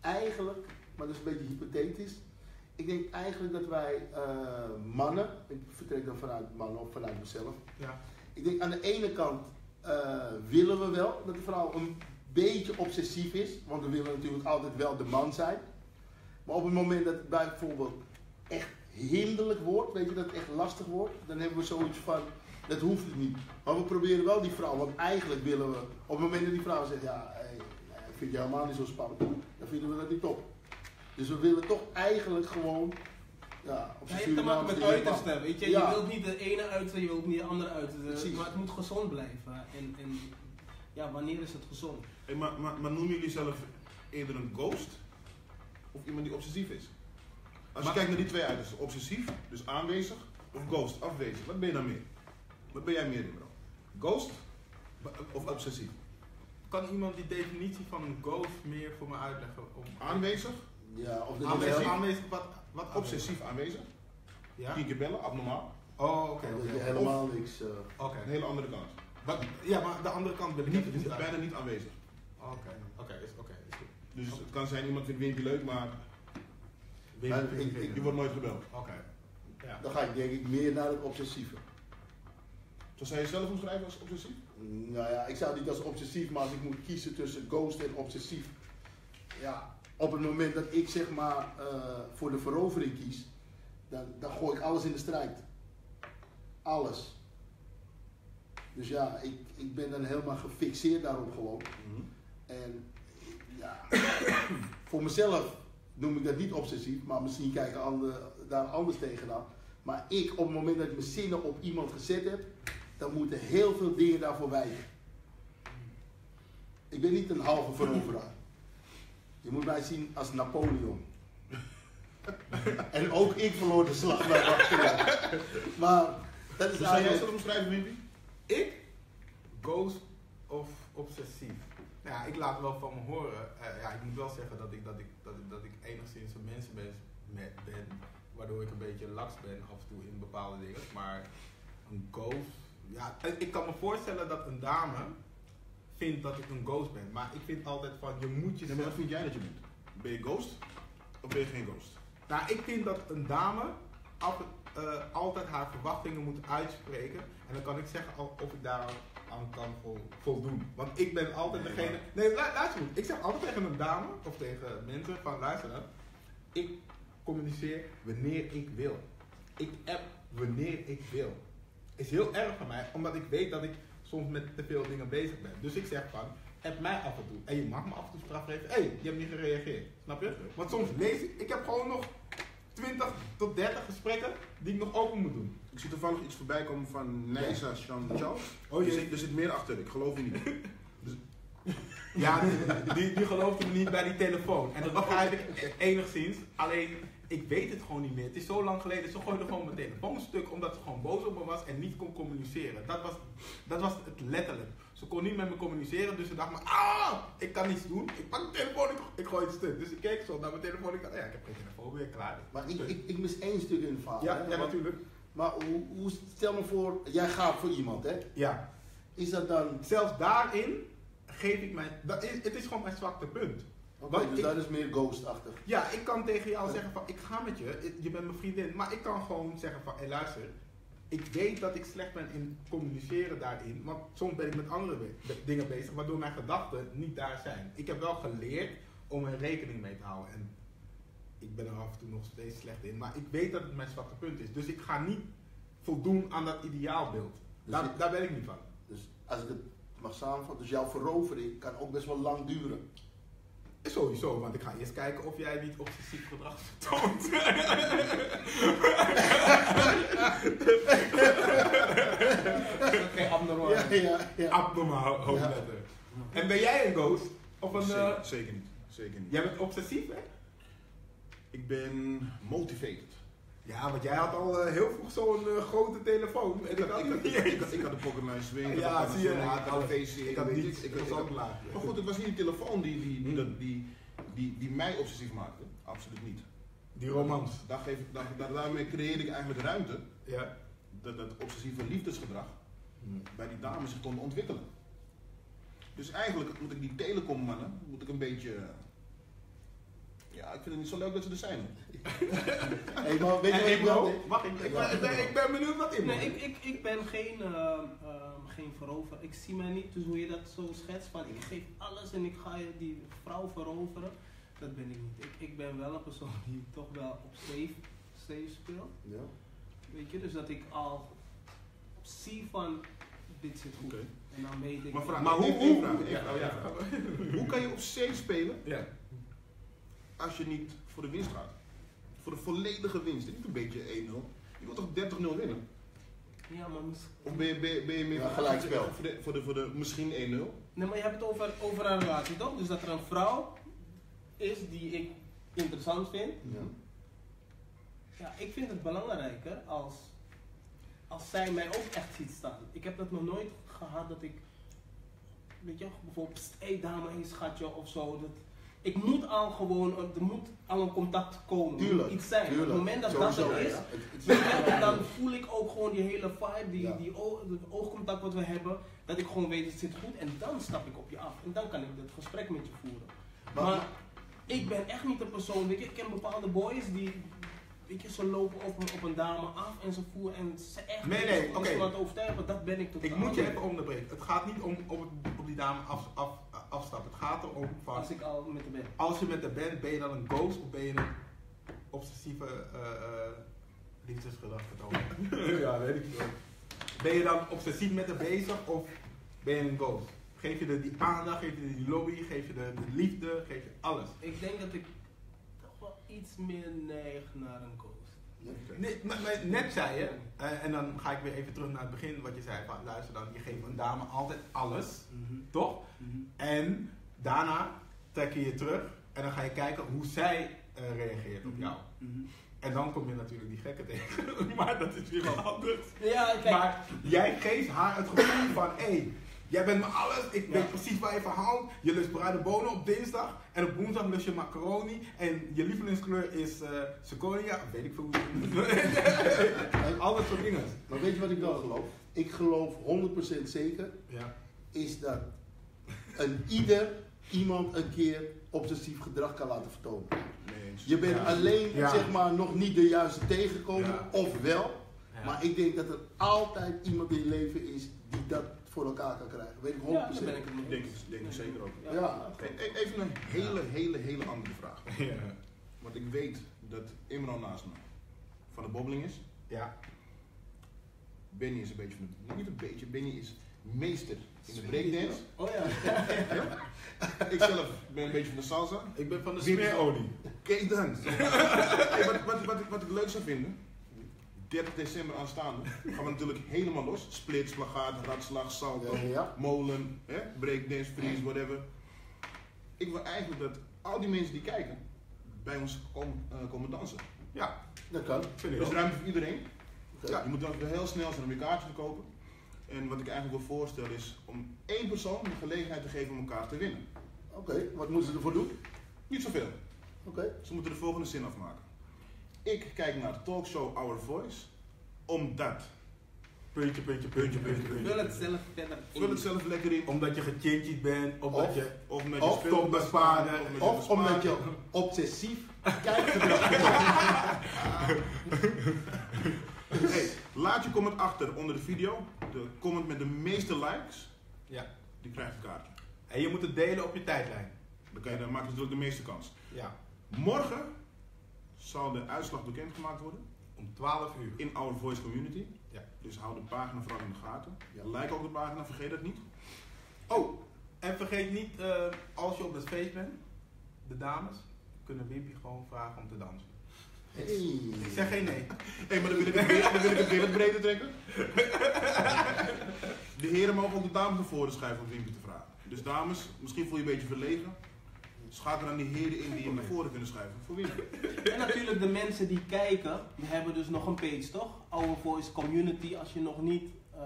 eigenlijk, maar dat is een beetje hypothetisch. Ik denk eigenlijk dat wij eh, mannen, ik vertrek dan vanuit mannen of vanuit mezelf. Ja. Ik denk aan de ene kant eh, willen we wel dat de vrouw een beetje obsessief is, want we willen natuurlijk altijd wel de man zijn. Maar op het moment dat het bijvoorbeeld echt hinderlijk wordt, weet je, dat het echt lastig wordt, dan hebben we zoiets van, dat hoeft het niet. Maar we proberen wel die vrouw, want eigenlijk willen we, op het moment dat die vrouw zegt, ja, hey, ik vind je helemaal niet zo spannend, dan vinden we dat niet top. Dus we willen toch eigenlijk gewoon, ja, op Ja, je hebt te maken met uitersten, weet je. Ja. Je wilt niet de ene uiterste, je wilt niet de andere uiterste. Precies. Maar het moet gezond blijven. En, en ja, wanneer is het gezond? Hey, maar, maar, maar noemen jullie zelf eerder een ghost of iemand die obsessief is? Als je kijkt naar die twee uitersten, obsessief, dus aanwezig, of ghost, afwezig. Wat ben je dan meer? Wat ben jij meer, bro? Ghost of obsessief? Kan iemand die definitie van een ghost meer voor me uitleggen? Om Aanwezig, Ja, of dat aanwezig, aanwezig wat, wat obsessief aanwezig, Ja? tien keer bellen, abnormaal. Oh, oké. dat oké. je helemaal niks... eh, Oké. Een hele andere kant. Wat- Ja, maar de andere kant wil ik Niet, niet bijna niet aanwezig. Oké, oké, is oké. Dus het kan zijn, iemand vindt Wimpy leuk, maar Weet Maar ik- ik- je wordt nooit gebeld. Oké. Ja. dan ga ik denk ik meer naar het obsessieve. Zo zou je jezelf omschrijven als obsessief? Nou ja, ik zou niet als obsessief, maar als ik moet kiezen tussen ghost en obsessief. Ja, op het moment dat ik zeg maar eh, voor de verovering kies, dan, dan gooi ik alles in de strijd. Alles. Dus ja, ik, ik ben dan helemaal gefixeerd daarop gewoon. En ja, (coughs) voor mezelf noem ik dat niet obsessief, maar misschien kijken anderen daar anders tegenaan. Maar ik, op het moment dat ik mijn zinnen op iemand gezet heb, dan moeten heel veel dingen daarvoor wijken. Ik ben niet een halve veroveraar. Je moet mij zien als Napoleon. (laughs) en ook ik verloor de slag bij Wachteren. Maar dat is Hoe zou jij eigenlijk... jezelf omschrijven, Wimpy? Ik? Ghost of obsessief? Nou ja, ik laat wel van me horen. Eh, ja, ik moet wel zeggen dat ik, dat ik, dat ik, dat ik enigszins een mensenmens met ben. Waardoor ik een beetje laks ben af en toe in bepaalde dingen. Maar een ghost... Ja, eh, ik kan me voorstellen dat een dame vindt dat ik een ghost ben. Maar ik vind altijd van, je moet Ja, maar jezelf... wat vind jij dat je bent? Ben je ghost of ben je geen ghost? Nou, ik vind dat een dame af, eh, altijd haar verwachtingen moet uitspreken. En dan kan ik zeggen of ik daar aan kan vol- voldoen. Want ik ben altijd Nee, degene. Nee, lu- luister goed. Ik zeg altijd tegen een dame of tegen mensen van luister. Ik communiceer wanneer ik wil. Ik app wanneer ik wil. Is heel erg van mij, omdat ik weet dat ik soms met te veel dingen bezig ben. Dus ik zeg van, app mij af en toe. En je mag me af en toe straf geven. Hé, hey, je hebt niet gereageerd. Snap je? Want soms lees ik, ik heb gewoon nog 20 tot 30 gesprekken die ik nog open moet doen. Ik zie toevallig iets voorbij komen van Nijsa Chantal. Oh, er, zit, er zit meer achter, ik geloof je niet. (laughs) Ja, die, die, die geloofde me niet bij die telefoon. En dat begrijp ik (laughs) enigszins. Alleen, ik weet het gewoon niet meer. Het is zo lang geleden. Ze gooide gewoon mijn telefoon stuk omdat ze gewoon boos op me was en niet kon communiceren. Dat was, dat was het letterlijk. Ze kon niet met me communiceren, dus ze dacht maar, ah, ik kan niets doen. Ik pak de telefoon, ik, ik gooi het stuk. Dus ik keek zo naar mijn telefoon. Ik dacht, ja, ik heb geen telefoon meer, klaar. Maar ik, ik, ik mis één stuk in het verhaal. Ja, hè, ja, natuurlijk. Maar hoe, hoe, stel me voor, jij gaat voor iemand, hè? Ja. Is dat dan... Zelfs daarin geef ik mijn. Dat is, het is gewoon mijn zwakte punt. Oké, dus ik- dat is meer ghostachtig. Ja, ik kan tegen jou zeggen van ik ga met je, je bent mijn vriendin, maar ik kan gewoon zeggen van hé luister, ik weet dat ik slecht ben in communiceren daarin, want soms ben ik met andere dingen bezig waardoor mijn gedachten niet daar zijn. Ik heb wel geleerd om er rekening mee te houden en ik ben er af en toe nog steeds slecht in, maar ik weet dat het mijn zwakte punt is, dus ik ga niet voldoen aan dat ideaalbeeld. Dus Daar, ik- daar ben ik niet van. Dus als ik het mag samenvatten, dus jouw verovering kan ook best wel lang duren. Sowieso, want ik ga eerst kijken of jij niet obsessief gedrag vertoont. Oké, abnormaal. Ja, ja, ja. Abnormaal, hoofdletter. En ben jij een ghost? Of een... Zeker, eh, zeker niet. Zeker niet. jij bent obsessief, hè? Ik ben motivated. Ja, want jij had al eh, heel vroeg zo'n eh, grote telefoon. En Ik had, ik, ik, ik, had- ik had de Swing, ik Ja, zie je, ik ik had had de VC. Ik had niets, ik, was ook laag. Maar goed, het was niet die telefoon die, die, die, Hmm. die, die, die mij obsessief maakte. Absoluut niet. Die romans. Daar geef, ik- daar, daar, daarmee creëerde ik eigenlijk de ruimte Ja. dat dat obsessieve liefdesgedrag bij die dames zich kon ontwikkelen. Dus eigenlijk moet ik die telecommannen, moet ik een beetje... Ja, ik vind het niet zo leuk dat ze er zijn. (laughs) (laughs) Hey, maar weet je wat ik ik, ik, ben, ik, ben, ik ben benieuwd wat Imro Nee, ik, ik, ik ben geen, ehm, ehm, geen verover. Ik zie mij niet, dus hoe je dat zo schetst, van ik geef alles en ik ga je die vrouw veroveren. Dat ben ik niet. Ik, ik ben wel een persoon (laughs) die toch wel op safe, safe speelt. Ja. Weet je, dus dat ik al zie van dit zit goed. Oké. En dan weet ik. Maar, vraag, Maar hoe- hoe- vraag, hoe- ja, oh. Hoe kan je op C spelen Ja. Als je niet voor de winst gaat? Voor de volledige winst, niet een beetje 1-0. Je wilt toch 30-0 winnen? Ja, maar mis- Of ben je, ben je, ben je meer Ja, voor- gelijkspel. Voor de, voor de, voor de misschien 1-0? Nee, maar je hebt het over, over een relatie toch? Dus dat er een vrouw is die ik interessant vind. Ja. Ja, ik vind het belangrijker als, als zij mij ook echt ziet staan. Ik heb dat nog nooit gehad dat ik, weet je, bijvoorbeeld, hey dame, hey schatje of zo. Dat, ik moet al gewoon, er moet al een contact komen. Moet Tuurlijk, iets zijn. tuurlijk. Op het moment dat Sowieso, dat er is, ja. Het- dan voel ik ook gewoon die hele vibe, die, Ja. die oog, het oogcontact wat we hebben, dat ik gewoon weet het zit goed en dan stap ik op je af en dan kan ik het gesprek met je voeren. Maar- Maar, ik ben echt niet een persoon, weet je, ik ken bepaalde boys die, weet je, ze lopen op, een- op een dame af en ze voeren en ze echt Nee, nee, ze overtuigen, dat ben ik totaal Ik moet je even onderbreken. Het gaat niet om op, op die dame af, af, afstappen. Het gaat erom van Als ik al met de ben. als je met de bent, ben je dan een ghost of ben je een obsessieve eh eh liefdesgedrag vertonen? (laughs) ja, weet ik wel. Ben je dan obsessief met haar bezig of ben je een ghost? Geef je er die aandacht, geef je er die lobby, geef je er de liefde, geef je alles. Ik denk dat ik toch wel iets meer neig naar een ghost. Nee, maar- maar net zei je, eh, en dan ga ik weer even terug naar het begin wat je zei van luister dan, je geeft een dame altijd alles, toch? En daarna trek je je terug en dan ga je kijken hoe zij eh, reageert op jou. En dan kom je natuurlijk die gekken tegen. (laughs) maar dat is weer wat anders. Ja, kijk, Maar jij geeft haar het gevoel van, hé, hey, jij bent me alles, ik Ja. weet precies waar je van houdt. Je lust bruine bonen op dinsdag en op woensdag lust je macaroni. En je lievelingskleur is eh sequoia, weet ik veel hoe je (laughs) Al dat soort dingen. Maar weet je wat ik wel geloof? Ik geloof 100% zeker Ja. is dat een ieder iemand een keer obsessief gedrag kan laten vertonen. Nee. Je bent Ja. alleen Ja. zeg maar nog niet de juiste tegengekomen, Ja. of wel. Ja. Maar ik denk dat er altijd iemand in je leven is die dat voor elkaar kan krijgen. Weet ik 100%. ja, daar ben ik het Denk denk ik zeker ook. Ja. Hey, e- even een hele, hele, hele andere vraag. Ja. Want ik weet dat Imran naast me van de bobbeling is. ja. Benny is een beetje van de, niet een beetje, Benny is meester in de breakdance. Oh (laughs) ja. Ik zelf ben een beetje van de salsa. Ik ben van de smeerolie. Oké, dan. (laughs) Hey, wat, wat, wat, ik- wat ik leuk zou vinden, 30 december aanstaande, gaan we natuurlijk helemaal los. Split, spagaat, ratslag, salto, Ja, ja. molen, hè? breakdance, freeze, whatever. Ik wil eigenlijk dat al die mensen die kijken, bij ons kom- eh, komen dansen. Ja, Dat kan. vind ik is ook. ruimte voor iedereen. Ja. Je moet dan heel snel zijn om je kaartje te kopen. En wat ik eigenlijk wil voorstellen is om één persoon de gelegenheid te geven om elkaar te winnen. Oké, wat moeten ze ervoor doen? Niet zoveel. Oké. Ze moeten de volgende zin afmaken. Ik kijk naar talkshow Our Voice Omdat. Puntje, puntje, puntje, puntje, puntje. Vul het zelf verder in. Vul het zelf lekker in. Omdat je gechinchied bent, omdat Of- je... Of omdat je Of speelt top bespaarder. Of, omdat je Of omdat je bespaarder. obsessief (laughs) kijkgedrag (laughs) hebt. Hey, laat je comment achter onder de video. De comment met de meeste likes, Ja. die krijgt een kaartje. En je moet het delen op je tijdlijn. Dan, kan je, dan maak je natuurlijk de meeste kans. Ja. Morgen zal de uitslag bekendgemaakt worden Om 12 uur. in Our Voice Community. Ja. Dus hou de pagina vooral in de gaten. Ja. Like ook de pagina, vergeet dat niet. Oh, en vergeet niet, eh, als je op het feest bent, de dames kunnen Wimpy gewoon vragen om te dansen. Hey. Ik zeg geen nee. Hé, maar dan wil ik het weer, dan wil ik het weer wat breder trekken. (laughs) De heren mogen ook de dames naar voren schuiven om Wimpy te vragen. Dus dames, misschien voel je een beetje verlegen. Schakel dan die heren in die je naar voren kunnen schuiven voor Wimpy. En natuurlijk de mensen die kijken, die hebben dus nog een page toch? Our Voice Community. Als je nog niet eh,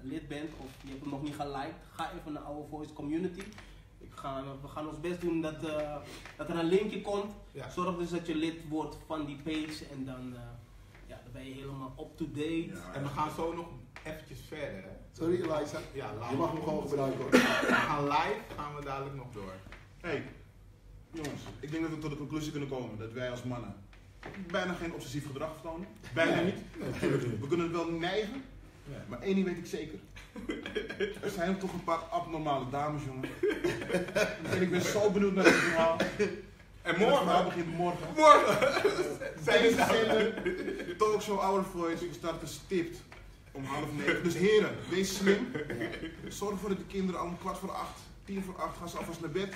lid bent of je hebt hem nog niet geliked, ga even naar Our Voice Community. Ik ga, we gaan ons best doen dat, eh, dat er een linkje komt. Ja. Zorg dus dat je lid wordt van die page en dan, eh, ja, dan ben je helemaal up-to-date. Ja. En we gaan zo nog eventjes verder. Hè. Sorry Eliza. Ja, Je mag hem gewoon gebruiken. We gaan live, gaan we dadelijk nog door. Hey, jongens, ik denk dat we tot de conclusie kunnen komen dat wij als mannen bijna geen obsessief gedrag vertonen. Bijna niet. We kunnen het wel neigen, Ja. maar één ding weet ik zeker. (laughs) Er zijn toch een paar abnormale dames, jongen. En ik ben zo benieuwd naar het verhaal. En Het morgen, begint morgen. morgen, (laughs) zijn zender, Talkshow Our Voice, we starten stipt om half negen. Dus heren, wees slim. Zorg ervoor dat de kinderen al om kwart voor acht, tien voor acht gaan ze alvast naar bed.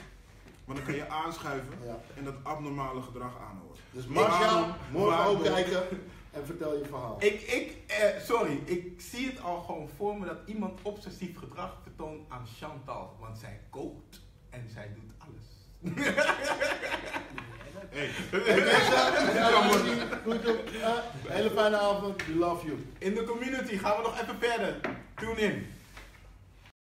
Want dan kan je aanschuiven Ja. en dat abnormale gedrag aanhouden. Dus Marcia, morgen ook kijken en vertel je verhaal. Ik, ik, eh, sorry, ik zie het al gewoon voor me dat iemand obsessief gedrag vertoont aan Chantal. Want zij kookt en zij doet alles. (laughs) Hey, Hey, mensen, ja, goed op. Eh, hele fijne avond. We love you. In de community gaan we nog even verder. Tune in.